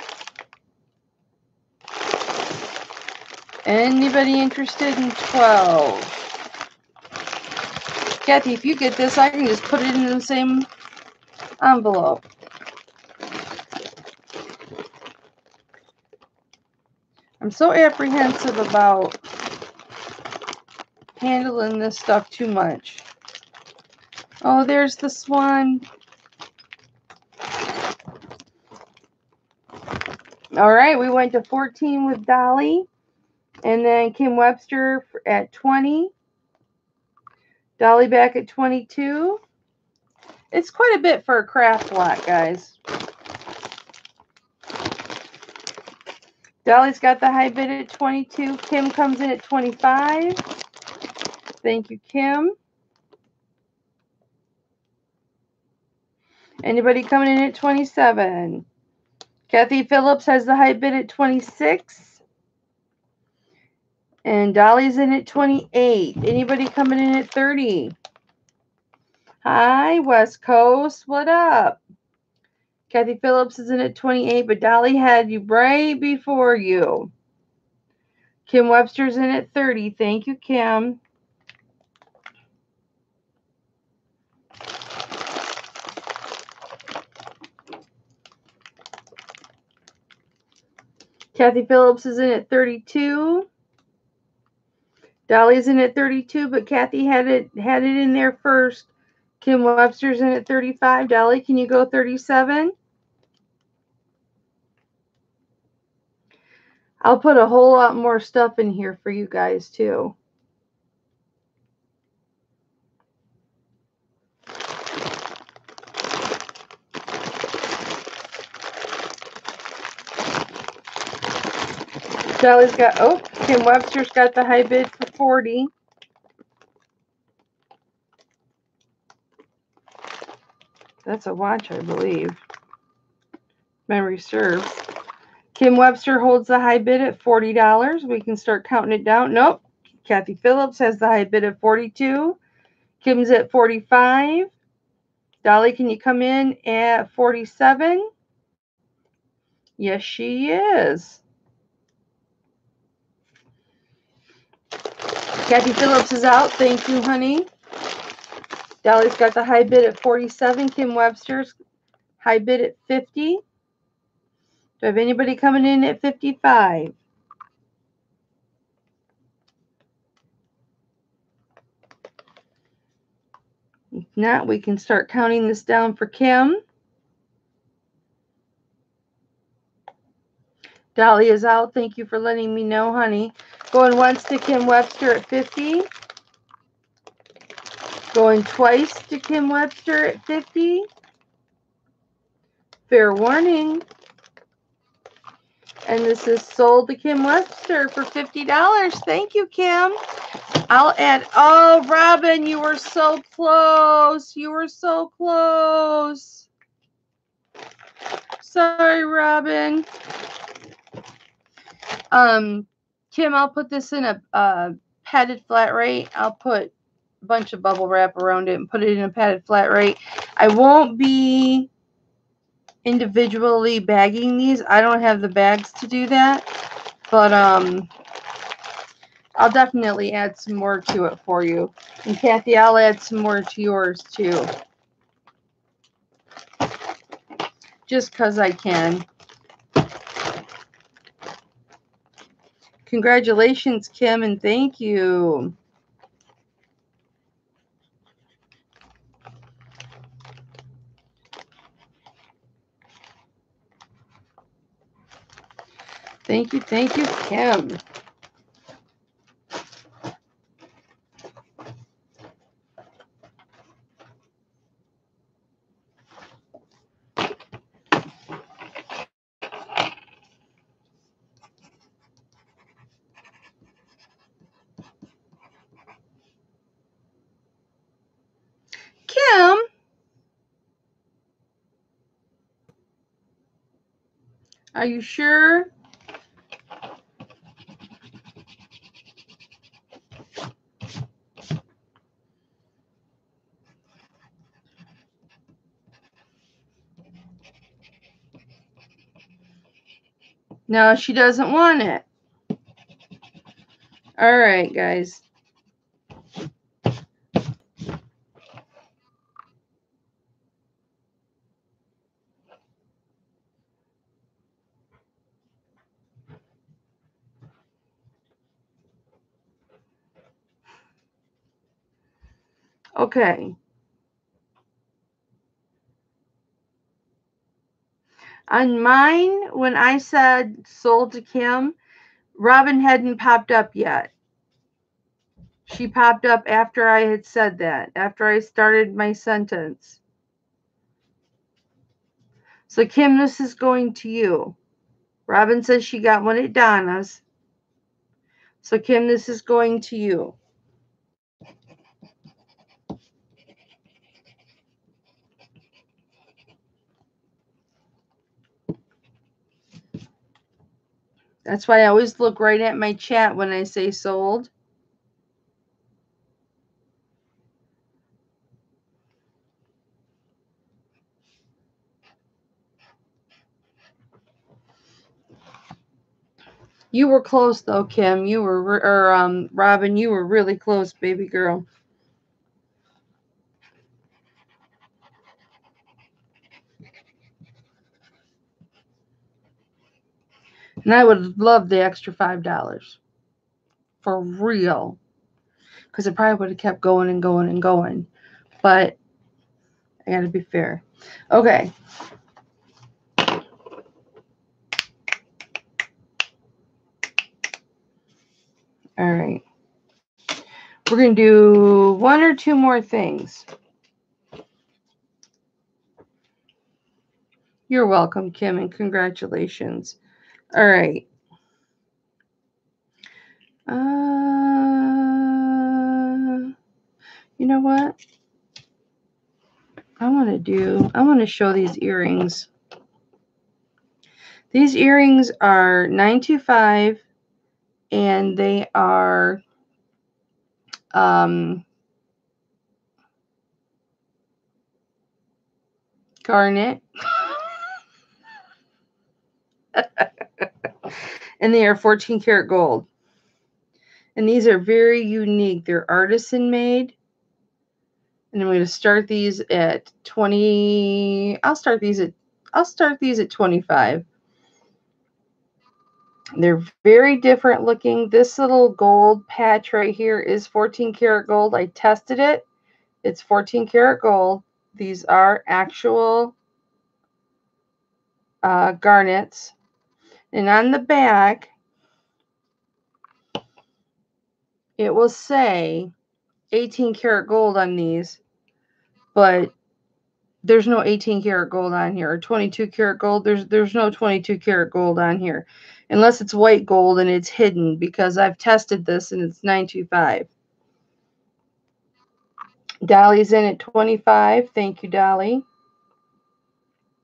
Anybody interested in 12? Kathy, if you get this, I can just put it in the same envelope. I'm so apprehensive about handling this stuff too much. Oh, there's the swan. All right, we went to 14 with Dolly. And then Kim Webster at 20. Dolly back at 22. It's quite a bit for a craft lot, guys. Dolly's got the high bid at 22. Kim comes in at 25. Thank you, Kim. Anybody coming in at 27? Kathy Phillips has the high bid at 26. And Dolly's in at 28. Anybody coming in at 30? Hi, West Coast. What up? Kathy Phillips is in at 28, but Dolly had you right before you. Kim Webster's in at 30. Thank you, Kim. Kathy Phillips is in at 32. Dolly's in at 32, but Kathy had it had it in there first. Kim Webster's in at 35. Dolly, can you go 37? I'll put a whole lot more stuff in here for you guys too. Dolly's got, oh, Kim Webster's got the high bid for 40. That's a watch, I believe. Memory serves. Kim Webster holds the high bid at $40. We can start counting it down. Nope. Kathy Phillips has the high bid at 42. Kim's at 45. Dolly, can you come in at 47? Yes, she is. Kathy Phillips is out. Thank you, honey. Dolly's got the high bid at 47. Kim Webster's high bid at 50. Do I have anybody coming in at 55? If not, we can start counting this down for Kim. Dolly is out. Thank you for letting me know, honey. Going once to Kim Webster at 50. Going twice to Kim Webster at 50. Fair warning. And this is sold to Kim Webster for $50. Thank you, Kim. I'll add, oh, Robin, you were so close. You were so close. Sorry, Robin. Um, Kim, I'll put this in a, a padded flat rate. I'll put a bunch of bubble wrap around it and put it in a padded flat rate. I won't be individually bagging these. I don't have the bags to do that. But um, I'll definitely add some more to it for you. And Kathy, I'll add some more to yours too. Just because I can. Congratulations, Kim, and thank you. Thank you, thank you, Kim. Are you sure? No, she doesn't want it. All right, guys. Okay. On mine, when I said sold to Kim, Robin hadn't popped up yet. She popped up after I had said that, after I started my sentence. So, Kim, this is going to you. Robin says she got one at Donna's. So, Kim, this is going to you. That's why I always look right at my chat when I say sold. You were close though, Kim. You were, or um, Robin, you were really close, baby girl. And I would love the extra $5 for real. Because it probably would have kept going and going and going. But I got to be fair. Okay. All right. We're going to do one or two more things. You're welcome, Kim, and congratulations. All right. Uh, you know what? I want to do, I want to show these earrings. These earrings are 925 and they are um, garnet. *laughs* and they are 14 karat gold. And these are very unique. They're artisan made. And I'm going to start these at 20. I'll start these at I'll start these at 25. They're very different looking. This little gold patch right here is 14 karat gold. I tested it. It's 14 karat gold. These are actual uh, garnets. And on the back, it will say 18 karat gold on these, but there's no 18 karat gold on here or 22 karat gold. There's there's no 22 karat gold on here unless it's white gold and it's hidden because I've tested this and it's 925. Dolly's in at 25. Thank you, Dolly.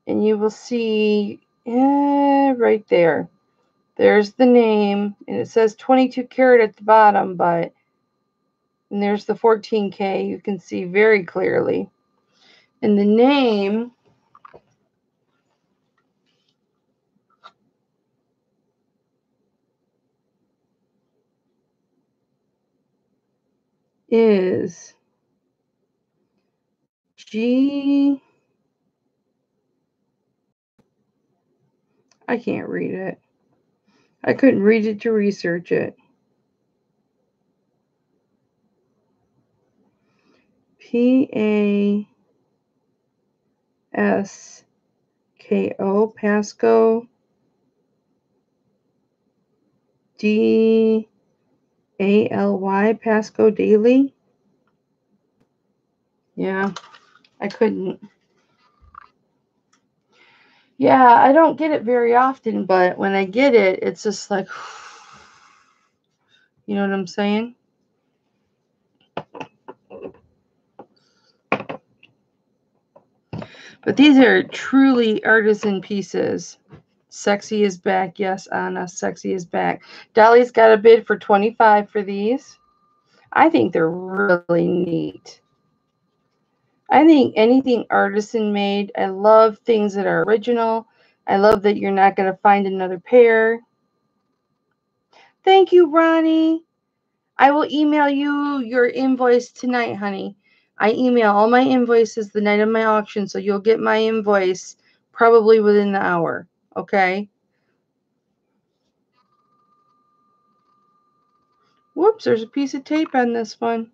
And you will see eh, right there. There's the name, and it says 22 karat at the bottom, but and there's the 14K. You can see very clearly. And the name is G. I can't read it. I couldn't read it to research it. P A S K O Pasko D A L Y Pasko Daly. Yeah, I couldn't. Yeah, I don't get it very often, but when I get it, it's just like, *sighs* you know what I'm saying? But these are truly artisan pieces. Sexy is back. Yes, Anna, sexy is back. Dolly's got a bid for 25 for these. I think they're really neat. I think anything artisan made, I love things that are original. I love that you're not going to find another pair. Thank you, Ronnie. I will email you your invoice tonight, honey. I email all my invoices the night of my auction, so you'll get my invoice probably within the hour. Okay. Whoops, there's a piece of tape on this one.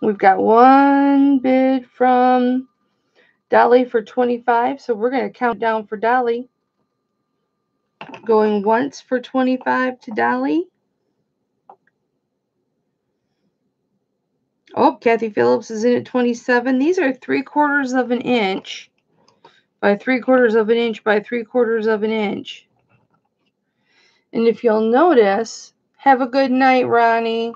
We've got one bid from Dolly for 25, so we're going to count down for Dolly. Going once for 25 to Dolly. Oh, Kathy Phillips is in at 27. These are three quarters of an inch by three quarters of an inch by three quarters of an inch. And if you'll notice, have a good night, Ronnie.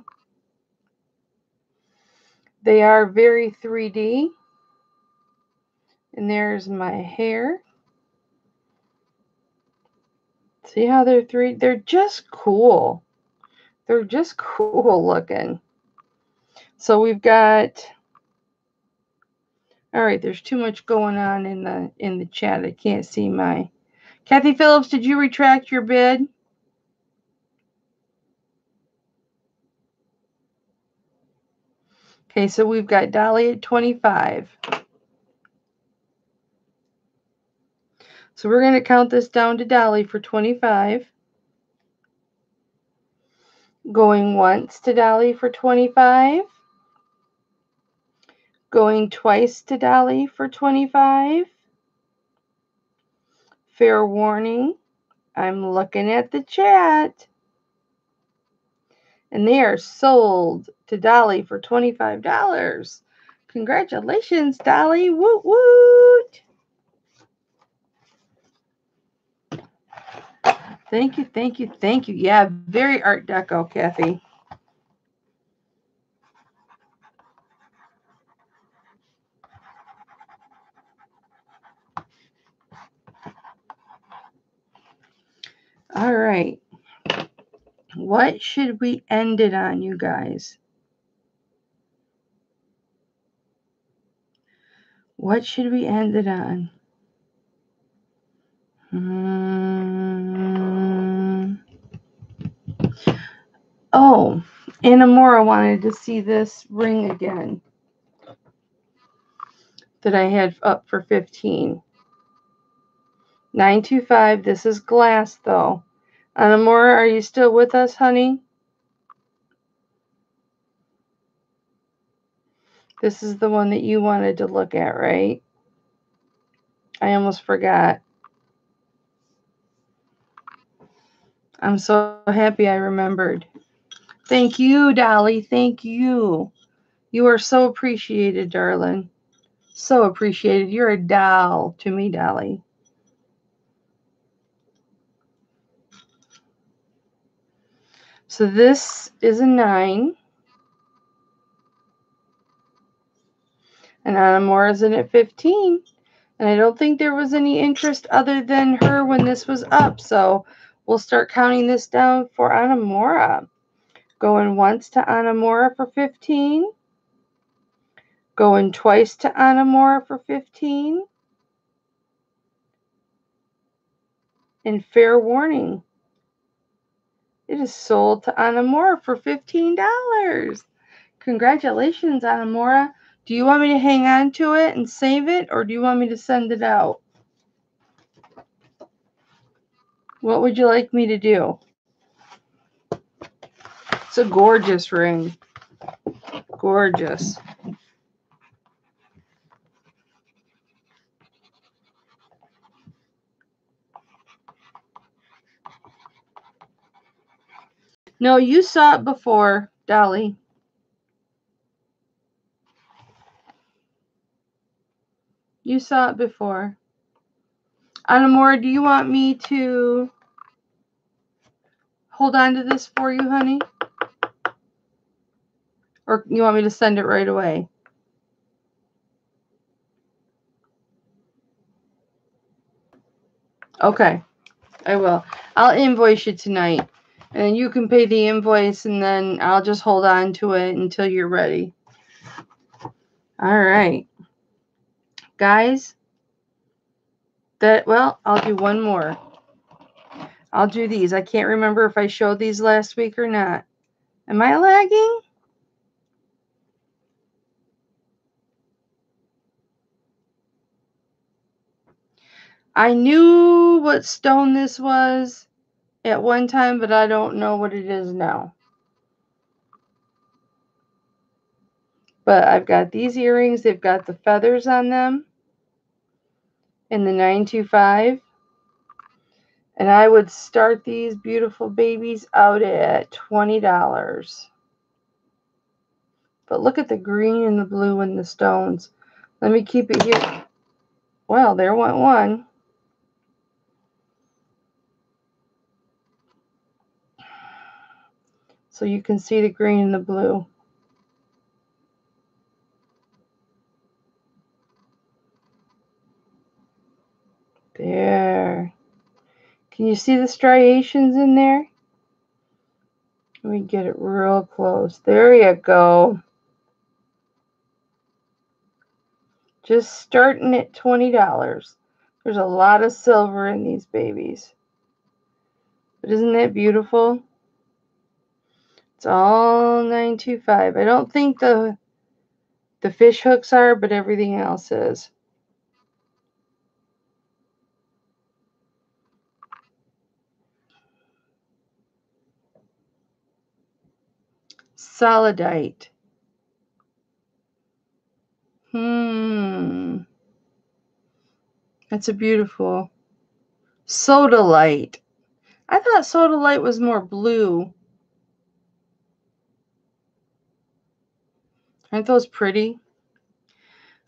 They are very 3D. And there's my hair. See how they're three? They're just cool. They're just cool looking. So we've got all right, there's too much going on in the in the chat. I can't see my Kathy Phillips, did you retract your bid? Okay, so we've got Dolly at 25. So we're going to count this down to Dolly for 25. Going once to Dolly for 25. Going twice to Dolly for 25. Fair warning, I'm looking at the chat. And they are sold to Dolly for $25. Congratulations, Dolly. Woot woot. Thank you, thank you, thank you. Yeah, very Art Deco, Kathy. All right. What should we end it on, you guys? What should we end it on? Hmm. Oh, Anamora wanted to see this ring again that I had up for 15. 925. This is glass, though. Anamora, are you still with us, honey? This is the one that you wanted to look at, right? I almost forgot. I'm so happy I remembered. Thank you, Dolly. Thank you. You are so appreciated, darling. So appreciated. You're a doll to me, Dolly. So this is a nine. And Anna is in at 15. And I don't think there was any interest other than her when this was up. So we'll start counting this down for Anamora. Going once to Anamora for 15. Going twice to Anamora for 15. And fair warning. It is sold to Anamora for $15. Congratulations, Anamora. Do you want me to hang on to it and save it, or do you want me to send it out? What would you like me to do? It's a gorgeous ring. Gorgeous. No, you saw it before, Dolly. You saw it before. Anamora, do you want me to hold on to this for you, honey? Or you want me to send it right away? Okay, I will. I'll invoice you tonight. And you can pay the invoice and then I'll just hold on to it until you're ready. All right guys, that, well, I'll do one more. I'll do these. I can't remember if I showed these last week or not. Am I lagging? I knew what stone this was at one time, but I don't know what it is now. But I've got these earrings. They've got the feathers on them in the 925. And I would start these beautiful babies out at $20. But look at the green and the blue and the stones. Let me keep it here. Well, there went one. So you can see the green and the blue. There. Can you see the striations in there? Let me get it real close. There you go. Just starting at $20. There's a lot of silver in these babies. But isn't that beautiful? It's all 925. I don't think the the fish hooks are, but everything else is. Solidite. Hmm. That's a beautiful Sodalite. I thought Sodalite was more blue. Aren't those pretty?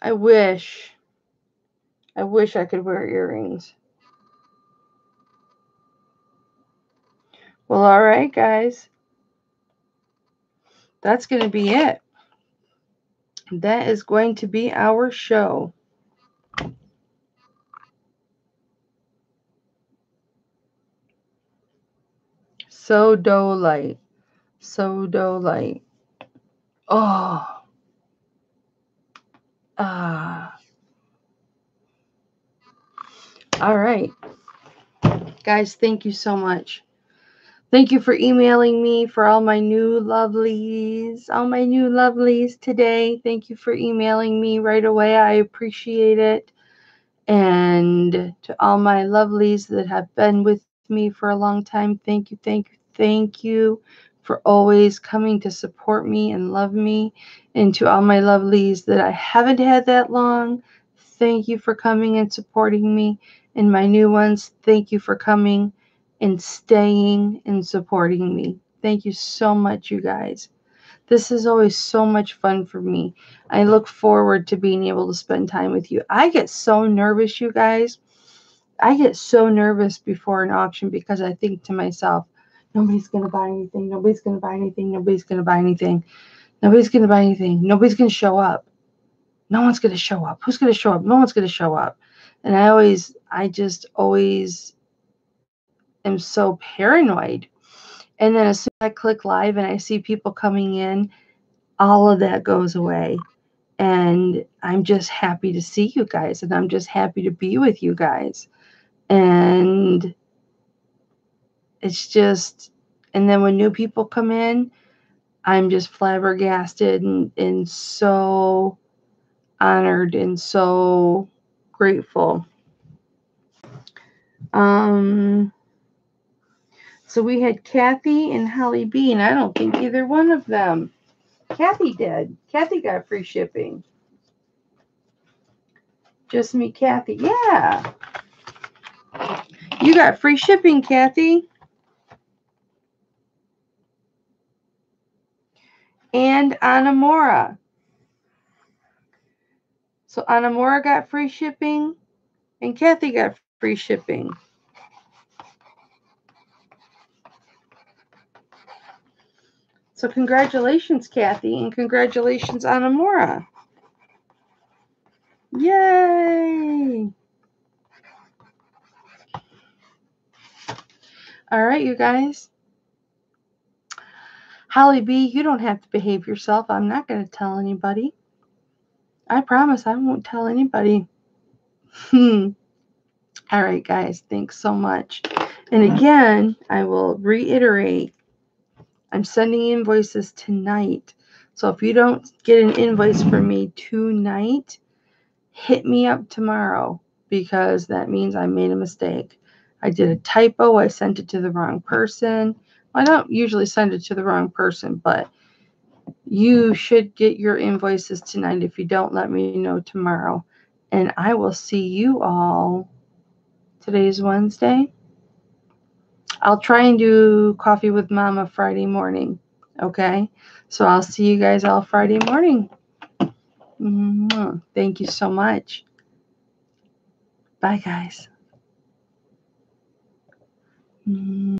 I wish. I wish I could wear earrings. Well, all right, guys that's going to be it. That is going to be our show. So dough light. So dough light. Oh. Ah. All right. Guys, thank you so much. Thank you for emailing me for all my new lovelies, all my new lovelies today. Thank you for emailing me right away. I appreciate it. And to all my lovelies that have been with me for a long time, thank you, thank you, thank you for always coming to support me and love me. And to all my lovelies that I haven't had that long, thank you for coming and supporting me. And my new ones, thank you for coming and staying and supporting me. Thank you so much, you guys. This is always so much fun for me. I look forward to being able to spend time with you. I get so nervous, you guys. I get so nervous before an auction because I think to myself, nobody's going to buy anything. Nobody's going to buy anything. Nobody's going to buy anything. Nobody's going to buy anything. Nobody's going to show up. No one's going to show up. Who's going to show up? No one's going to show up. And I always, I just always am so paranoid. And then as soon as I click live and I see people coming in, all of that goes away. And I'm just happy to see you guys. And I'm just happy to be with you guys. And it's just, and then when new people come in, I'm just flabbergasted and, and so honored and so grateful. Um, so we had Kathy and Holly B, and I don't think either one of them. Kathy did. Kathy got free shipping. Just me, Kathy. Yeah. You got free shipping, Kathy. And Anamora. So Anamora got free shipping, and Kathy got free shipping. So congratulations, Kathy, and congratulations, Anamora. Yay! All right, you guys. Holly B, you don't have to behave yourself. I'm not going to tell anybody. I promise I won't tell anybody. Hmm. All right, guys. Thanks so much. And again, I will reiterate I'm sending invoices tonight. So if you don't get an invoice from me tonight, hit me up tomorrow because that means I made a mistake. I did a typo. I sent it to the wrong person. I don't usually send it to the wrong person, but you should get your invoices tonight. If you don't, let me know tomorrow. And I will see you all. Today's Wednesday. I'll try and do coffee with mama Friday morning. Okay. So I'll see you guys all Friday morning. Thank you so much. Bye, guys.